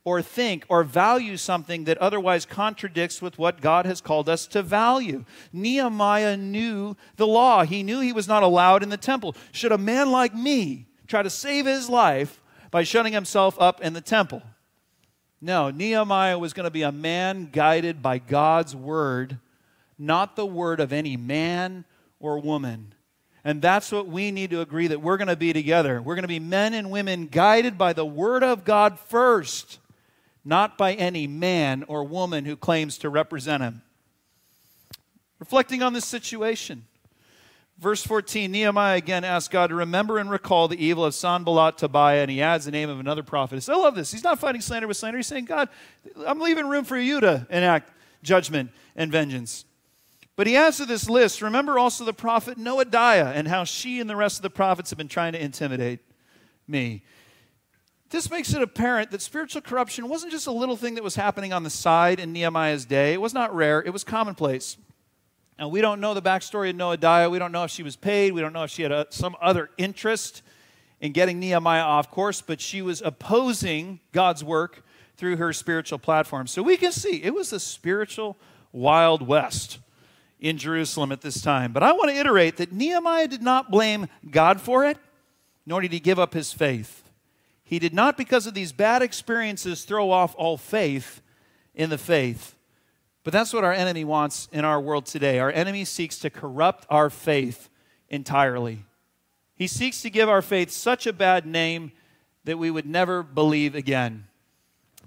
or think or value something that otherwise contradicts with what God has called us to value? Nehemiah knew the law. He knew he was not allowed in the temple. Should a man like me try to save his life by shutting himself up in the temple? No, Nehemiah was going to be a man guided by God's word, not the word of any man or woman. And that's what we need to agree that we're going to be together. We're going to be men and women guided by the Word of God first, not by any man or woman who claims to represent Him. Reflecting on this situation, verse 14, Nehemiah again asks God to remember and recall the evil of Sanballat, Tobiah, and he adds the name of another prophet. I love this. He's not fighting slander with slander. He's saying, God, I'm leaving room for you to enact judgment and vengeance. But he adds to this list remember also the prophet Noadiah and how she and the rest of the prophets have been trying to intimidate me. This makes it apparent that spiritual corruption wasn't just a little thing that was happening on the side in Nehemiah's day. It was not rare, it was commonplace. And we don't know the backstory of Noadiah. We don't know if she was paid. We don't know if she had a, some other interest in getting Nehemiah off course, but she was opposing God's work through her spiritual platform. So we can see it was a spiritual Wild West in Jerusalem at this time. But I want to iterate that Nehemiah did not blame God for it, nor did he give up his faith. He did not, because of these bad experiences, throw off all faith in the faith. But that's what our enemy wants in our world today. Our enemy seeks to corrupt our faith entirely. He seeks to give our faith such a bad name that we would never believe again.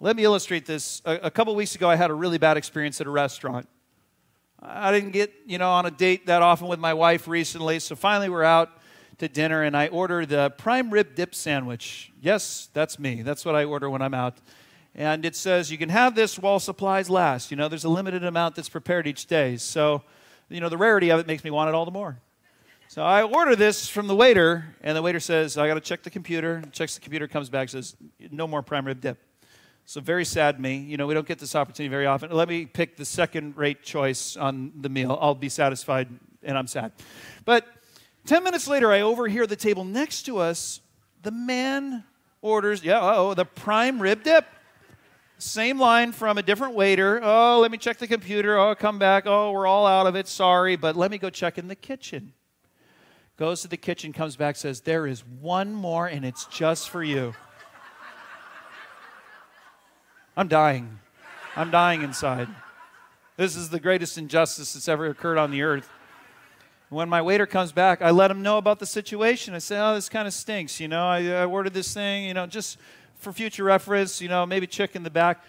Let me illustrate this. A, a couple weeks ago, I had a really bad experience at a restaurant. I didn't get, you know, on a date that often with my wife recently, so finally we're out to dinner and I order the prime rib dip sandwich. Yes, that's me. That's what I order when I'm out. And it says you can have this while supplies last. You know, there's a limited amount that's prepared each day. So, you know, the rarity of it makes me want it all the more. So I order this from the waiter, and the waiter says, I got to check the computer. Checks the computer, comes back, says, no more prime rib dip. So very sad me. You know, we don't get this opportunity very often. Let me pick the second rate choice on the meal. I'll be satisfied and I'm sad. But 10 minutes later, I overhear the table next to us. The man orders, yeah, oh, the prime rib dip. Same line from a different waiter. Oh, let me check the computer. Oh, come back. Oh, we're all out of it. Sorry, but let me go check in the kitchen. Goes to the kitchen, comes back, says, There is one more, and it's just for you. I'm dying. I'm dying inside. This is the greatest injustice that's ever occurred on the earth. When my waiter comes back, I let him know about the situation. I say, Oh, this kind of stinks. You know, I, I ordered this thing, you know, just for future reference, you know, maybe check in the back.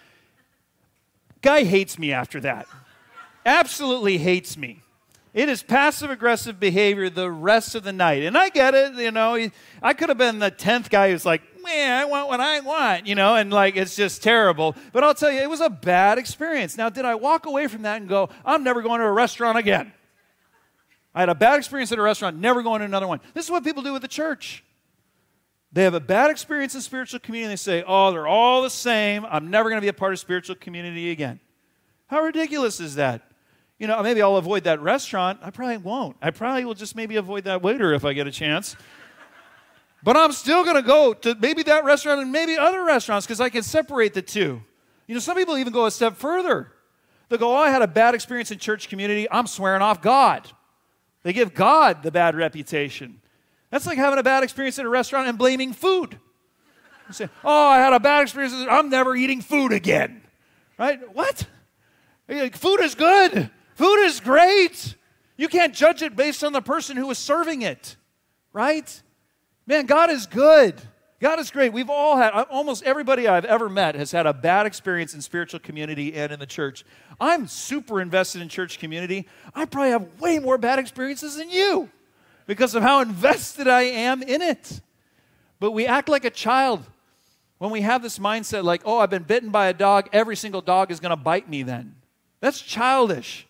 Guy hates me after that. Absolutely hates me. It is passive aggressive behavior the rest of the night. And I get it, you know. I could have been the 10th guy who's like, man, I want what I want, you know, and like it's just terrible. But I'll tell you, it was a bad experience. Now, did I walk away from that and go, I'm never going to a restaurant again? I had a bad experience at a restaurant, never going to another one. This is what people do with the church. They have a bad experience in spiritual community and they say, oh, they're all the same. I'm never going to be a part of spiritual community again. How ridiculous is that? You know, maybe I'll avoid that restaurant. I probably won't. I probably will just maybe avoid that waiter if I get a chance. But I'm still going to go to maybe that restaurant and maybe other restaurants because I can separate the two. You know, some people even go a step further. They go, Oh, I had a bad experience in church community. I'm swearing off God. They give God the bad reputation. That's like having a bad experience at a restaurant and blaming food. You say, Oh, I had a bad experience. I'm never eating food again. Right? What? Food is good. Food is great. You can't judge it based on the person who is serving it. Right? Man, God is good. God is great. We've all had, uh, almost everybody I've ever met has had a bad experience in spiritual community and in the church. I'm super invested in church community. I probably have way more bad experiences than you because of how invested I am in it. But we act like a child when we have this mindset like, oh, I've been bitten by a dog, every single dog is going to bite me then. That's childish.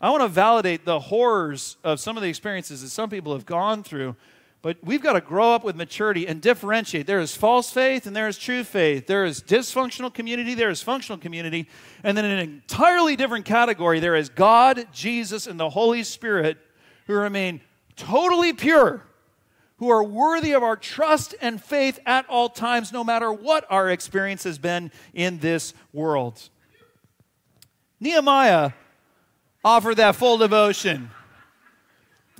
I want to validate the horrors of some of the experiences that some people have gone through. But we've got to grow up with maturity and differentiate. There is false faith and there is true faith. There is dysfunctional community, there is functional community. And then in an entirely different category, there is God, Jesus, and the Holy Spirit who remain totally pure, who are worthy of our trust and faith at all times, no matter what our experience has been in this world. Nehemiah offered that full devotion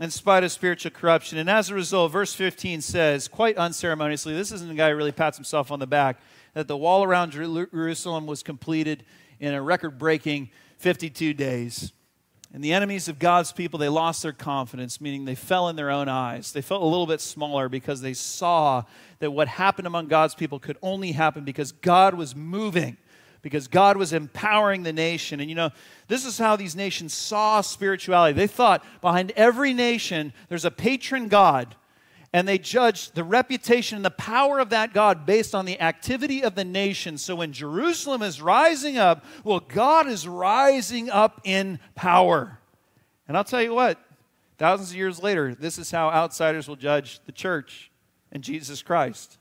in spite of spiritual corruption. And as a result, verse 15 says, quite unceremoniously, this isn't a guy who really pats himself on the back, that the wall around Jerusalem was completed in a record breaking 52 days. And the enemies of God's people, they lost their confidence, meaning they fell in their own eyes. They felt a little bit smaller because they saw that what happened among God's people could only happen because God was moving because God was empowering the nation. And you know, this is how these nations saw spirituality. They thought behind every nation there's a patron God, and they judged the reputation and the power of that God based on the activity of the nation. So when Jerusalem is rising up, well, God is rising up in power. And I'll tell you what, thousands of years later, this is how outsiders will judge the church and Jesus Christ.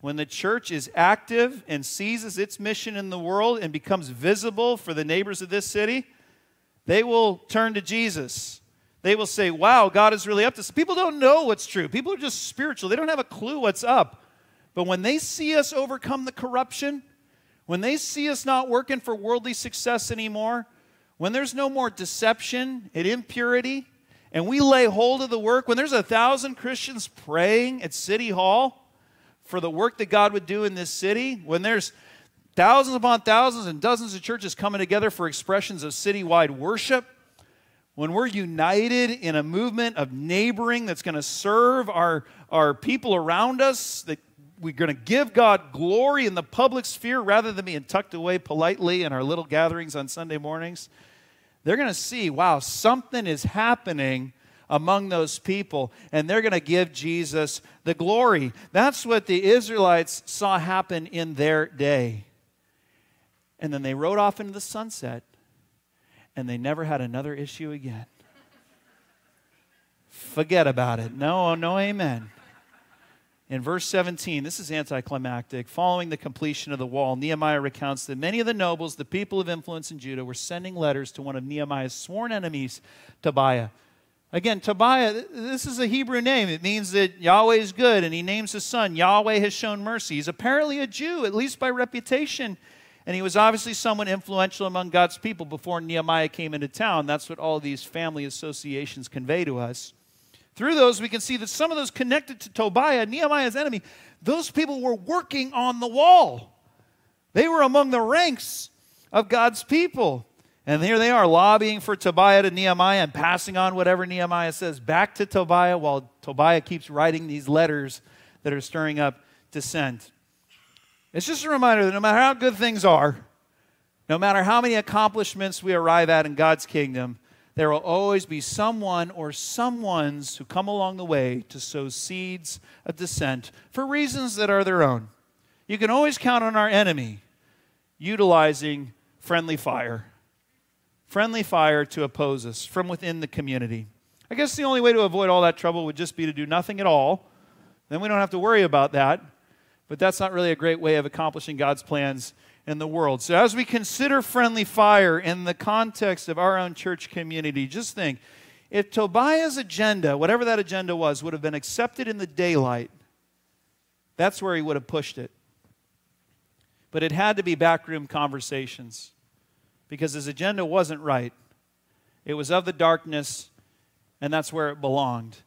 When the church is active and seizes its mission in the world and becomes visible for the neighbors of this city, they will turn to Jesus. They will say, Wow, God is really up to this. People don't know what's true. People are just spiritual. They don't have a clue what's up. But when they see us overcome the corruption, when they see us not working for worldly success anymore, when there's no more deception and impurity, and we lay hold of the work, when there's a thousand Christians praying at City Hall, for the work that God would do in this city, when there's thousands upon thousands and dozens of churches coming together for expressions of citywide worship, when we're united in a movement of neighboring that's going to serve our, our people around us, that we're going to give God glory in the public sphere rather than being tucked away politely in our little gatherings on Sunday mornings, they're going to see, wow, something is happening among those people, and they're going to give Jesus the glory. That's what the Israelites saw happen in their day. And then they rode off into the sunset, and they never had another issue again. Forget about it. No, no, amen. In verse 17, this is anticlimactic. Following the completion of the wall, Nehemiah recounts that many of the nobles, the people of influence in Judah, were sending letters to one of Nehemiah's sworn enemies, Tobiah. Again, Tobiah, this is a Hebrew name. It means that Yahweh is good, and he names his son. Yahweh has shown mercy. He's apparently a Jew, at least by reputation. And he was obviously someone influential among God's people before Nehemiah came into town. That's what all these family associations convey to us. Through those, we can see that some of those connected to Tobiah, Nehemiah's enemy, those people were working on the wall. They were among the ranks of God's people. And here they are lobbying for Tobiah to Nehemiah and passing on whatever Nehemiah says back to Tobiah while Tobiah keeps writing these letters that are stirring up dissent. It's just a reminder that no matter how good things are, no matter how many accomplishments we arrive at in God's kingdom, there will always be someone or someones who come along the way to sow seeds of dissent for reasons that are their own. You can always count on our enemy utilizing friendly fire friendly fire to oppose us from within the community. I guess the only way to avoid all that trouble would just be to do nothing at all. Then we don't have to worry about that. But that's not really a great way of accomplishing God's plans in the world. So, as we consider friendly fire in the context of our own church community, just think if Tobiah's agenda, whatever that agenda was, would have been accepted in the daylight, that's where he would have pushed it. But it had to be backroom conversations because his agenda wasn't right. It was of the darkness, and that's where it belonged.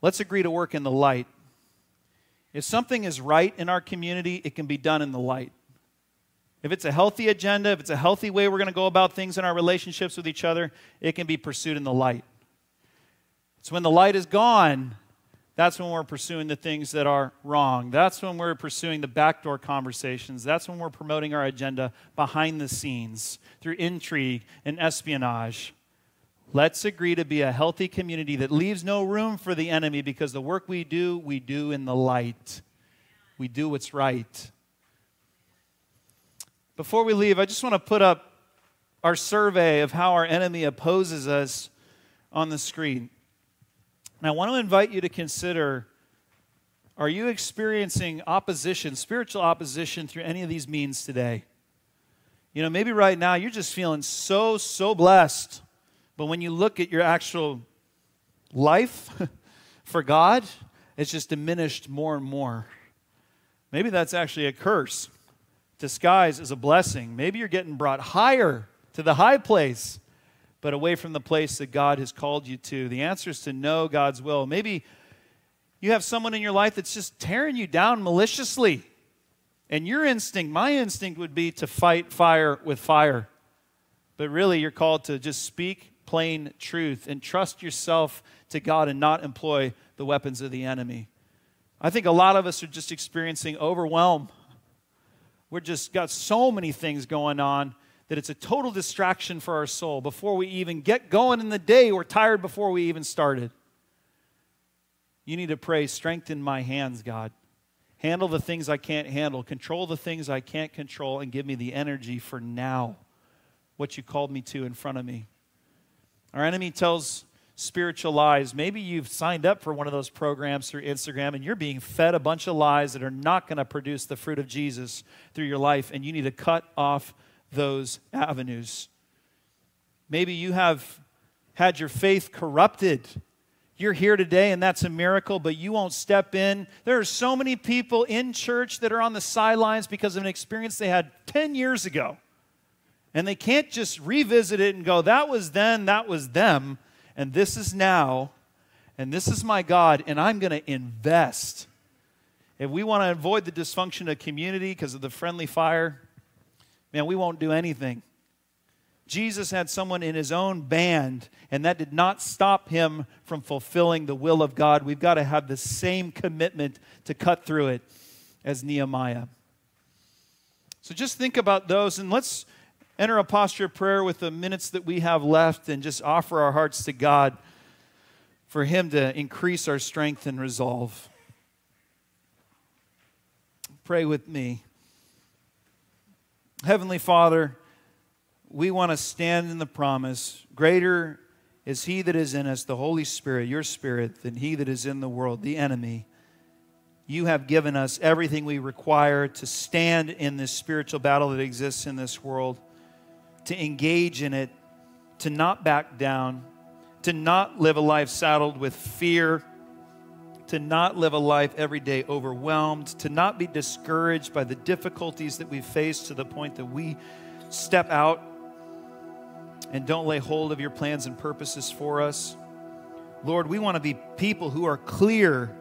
Let's agree to work in the light. If something is right in our community, it can be done in the light. If it's a healthy agenda, if it's a healthy way we're going to go about things in our relationships with each other, it can be pursued in the light. It's when the light is gone that's when we're pursuing the things that are wrong. That's when we're pursuing the backdoor conversations. That's when we're promoting our agenda behind the scenes through intrigue and espionage. Let's agree to be a healthy community that leaves no room for the enemy because the work we do, we do in the light. We do what's right. Before we leave, I just want to put up our survey of how our enemy opposes us on the screen. And I want to invite you to consider are you experiencing opposition, spiritual opposition, through any of these means today? You know, maybe right now you're just feeling so, so blessed. But when you look at your actual life for God, it's just diminished more and more. Maybe that's actually a curse disguised as a blessing. Maybe you're getting brought higher to the high place, but away from the place that God has called you to. The answer is to know God's will. Maybe you have someone in your life that's just tearing you down maliciously. And your instinct, my instinct would be to fight fire with fire. But really, you're called to just speak plain truth and trust yourself to God and not employ the weapons of the enemy. I think a lot of us are just experiencing overwhelm. We're just got so many things going on that it's a total distraction for our soul. Before we even get going in the day, we're tired before we even started. You need to pray, strengthen my hands, God. Handle the things I can't handle, control the things I can't control, and give me the energy for now, what you called me to in front of me. Our enemy tells spiritual lies. Maybe you've signed up for one of those programs through Instagram and you're being fed a bunch of lies that are not going to produce the fruit of Jesus through your life, and you need to cut off those avenues. Maybe you have had your faith corrupted. You're here today, and that's a miracle, but you won't step in. There are so many people in church that are on the sidelines because of an experience they had 10 years ago. And they can't just revisit it and go, that was then, that was them, and this is now, and this is my God, and I'm going to invest. If we want to avoid the dysfunction of community because of the friendly fire, man, we won't do anything. Jesus had someone in his own band, and that did not stop him from fulfilling the will of God. We've got to have the same commitment to cut through it as Nehemiah. So just think about those, and let's enter a posture of prayer with the minutes that we have left and just offer our hearts to God for Him to increase our strength and resolve. Pray with me. Heavenly Father, we want to stand in the promise greater is He that is in us, the Holy Spirit, your Spirit, than He that is in the world, the enemy. You have given us everything we require to stand in this spiritual battle that exists in this world to engage in it, to not back down, to not live a life saddled with fear, to not live a life every day overwhelmed, to not be discouraged by the difficulties that we face to the point that we step out and don't lay hold of your plans and purposes for us. Lord, we want to be people who are clear,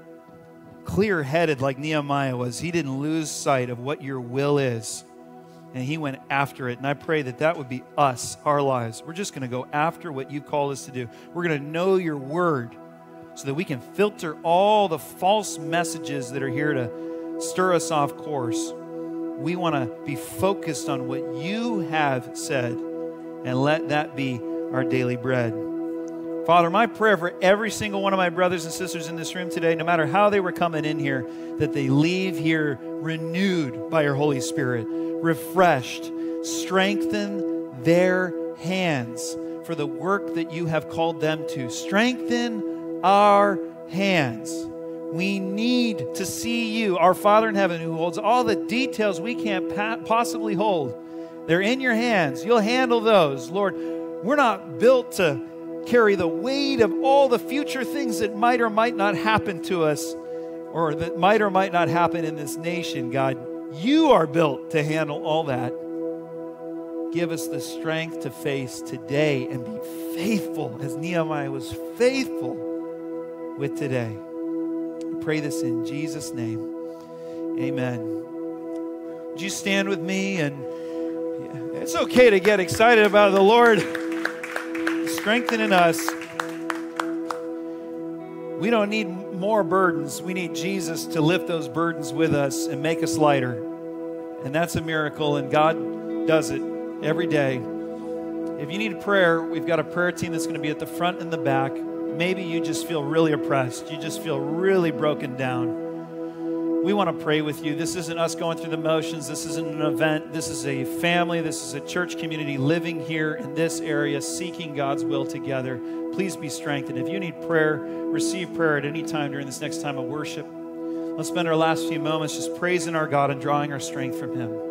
clear headed like Nehemiah was. He didn't lose sight of what your will is and he went after it. And I pray that that would be us, our lives. We're just going to go after what you call us to do. We're going to know your word so that we can filter all the false messages that are here to stir us off course. We want to be focused on what you have said and let that be our daily bread. Father, my prayer for every single one of my brothers and sisters in this room today, no matter how they were coming in here, that they leave here renewed by your Holy Spirit refreshed. Strengthen their hands for the work that you have called them to. Strengthen our hands. We need to see you, our Father in heaven, who holds all the details we can't possibly hold. They're in your hands. You'll handle those. Lord, we're not built to carry the weight of all the future things that might or might not happen to us or that might or might not happen in this nation, God. You are built to handle all that. Give us the strength to face today and be faithful as Nehemiah was faithful with today. I pray this in Jesus' name. Amen. Would you stand with me? And it's okay to get excited about the Lord strengthening us. We don't need more burdens. We need Jesus to lift those burdens with us and make us lighter. And that's a miracle, and God does it every day. If you need prayer, we've got a prayer team that's going to be at the front and the back. Maybe you just feel really oppressed, you just feel really broken down. We want to pray with you. This isn't us going through the motions. This isn't an event. This is a family. This is a church community living here in this area, seeking God's will together. Please be strengthened. If you need prayer, receive prayer at any time during this next time of worship. Let's spend our last few moments just praising our God and drawing our strength from Him.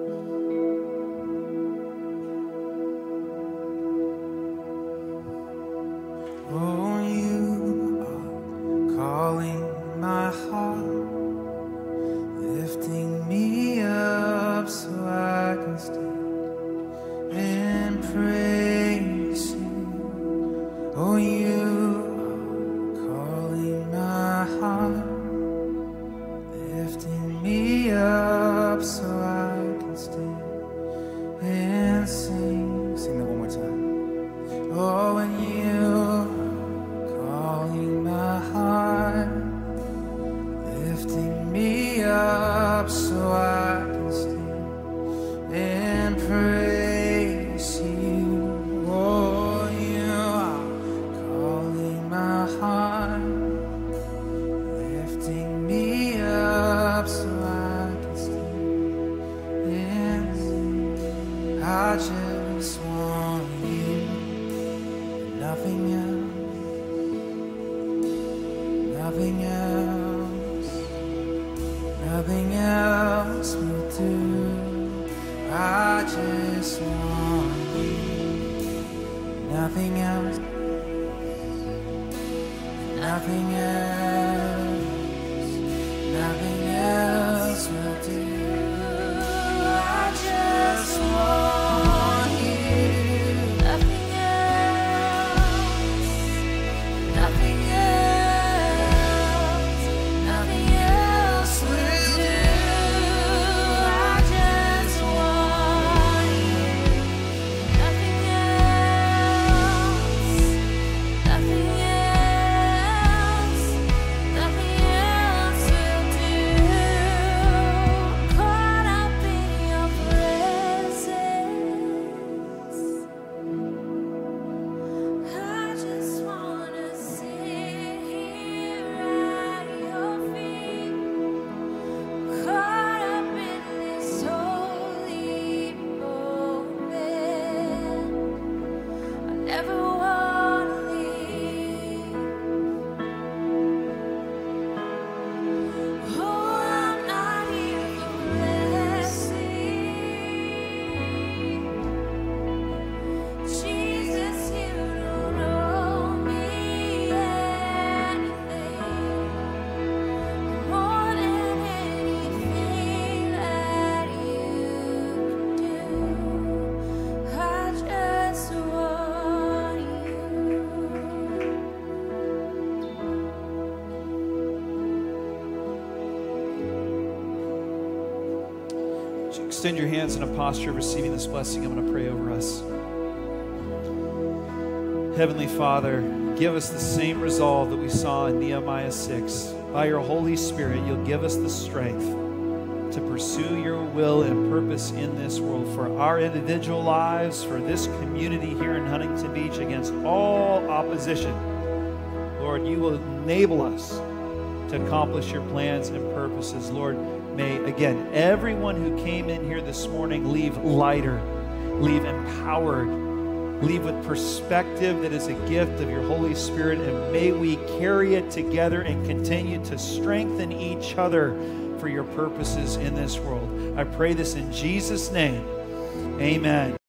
Extend your hands in a posture of receiving this blessing? I'm going to pray over us. Heavenly Father, give us the same resolve that we saw in Nehemiah 6. By your Holy Spirit, you'll give us the strength to pursue your will and purpose in this world for our individual lives, for this community here in Huntington Beach, against all opposition. Lord, you will enable us to accomplish your plans and purposes. Lord, may again everyone who came in here this morning leave lighter, leave empowered, leave with perspective that is a gift of your Holy Spirit, and may we carry it together and continue to strengthen each other for your purposes in this world. I pray this in Jesus' name. Amen.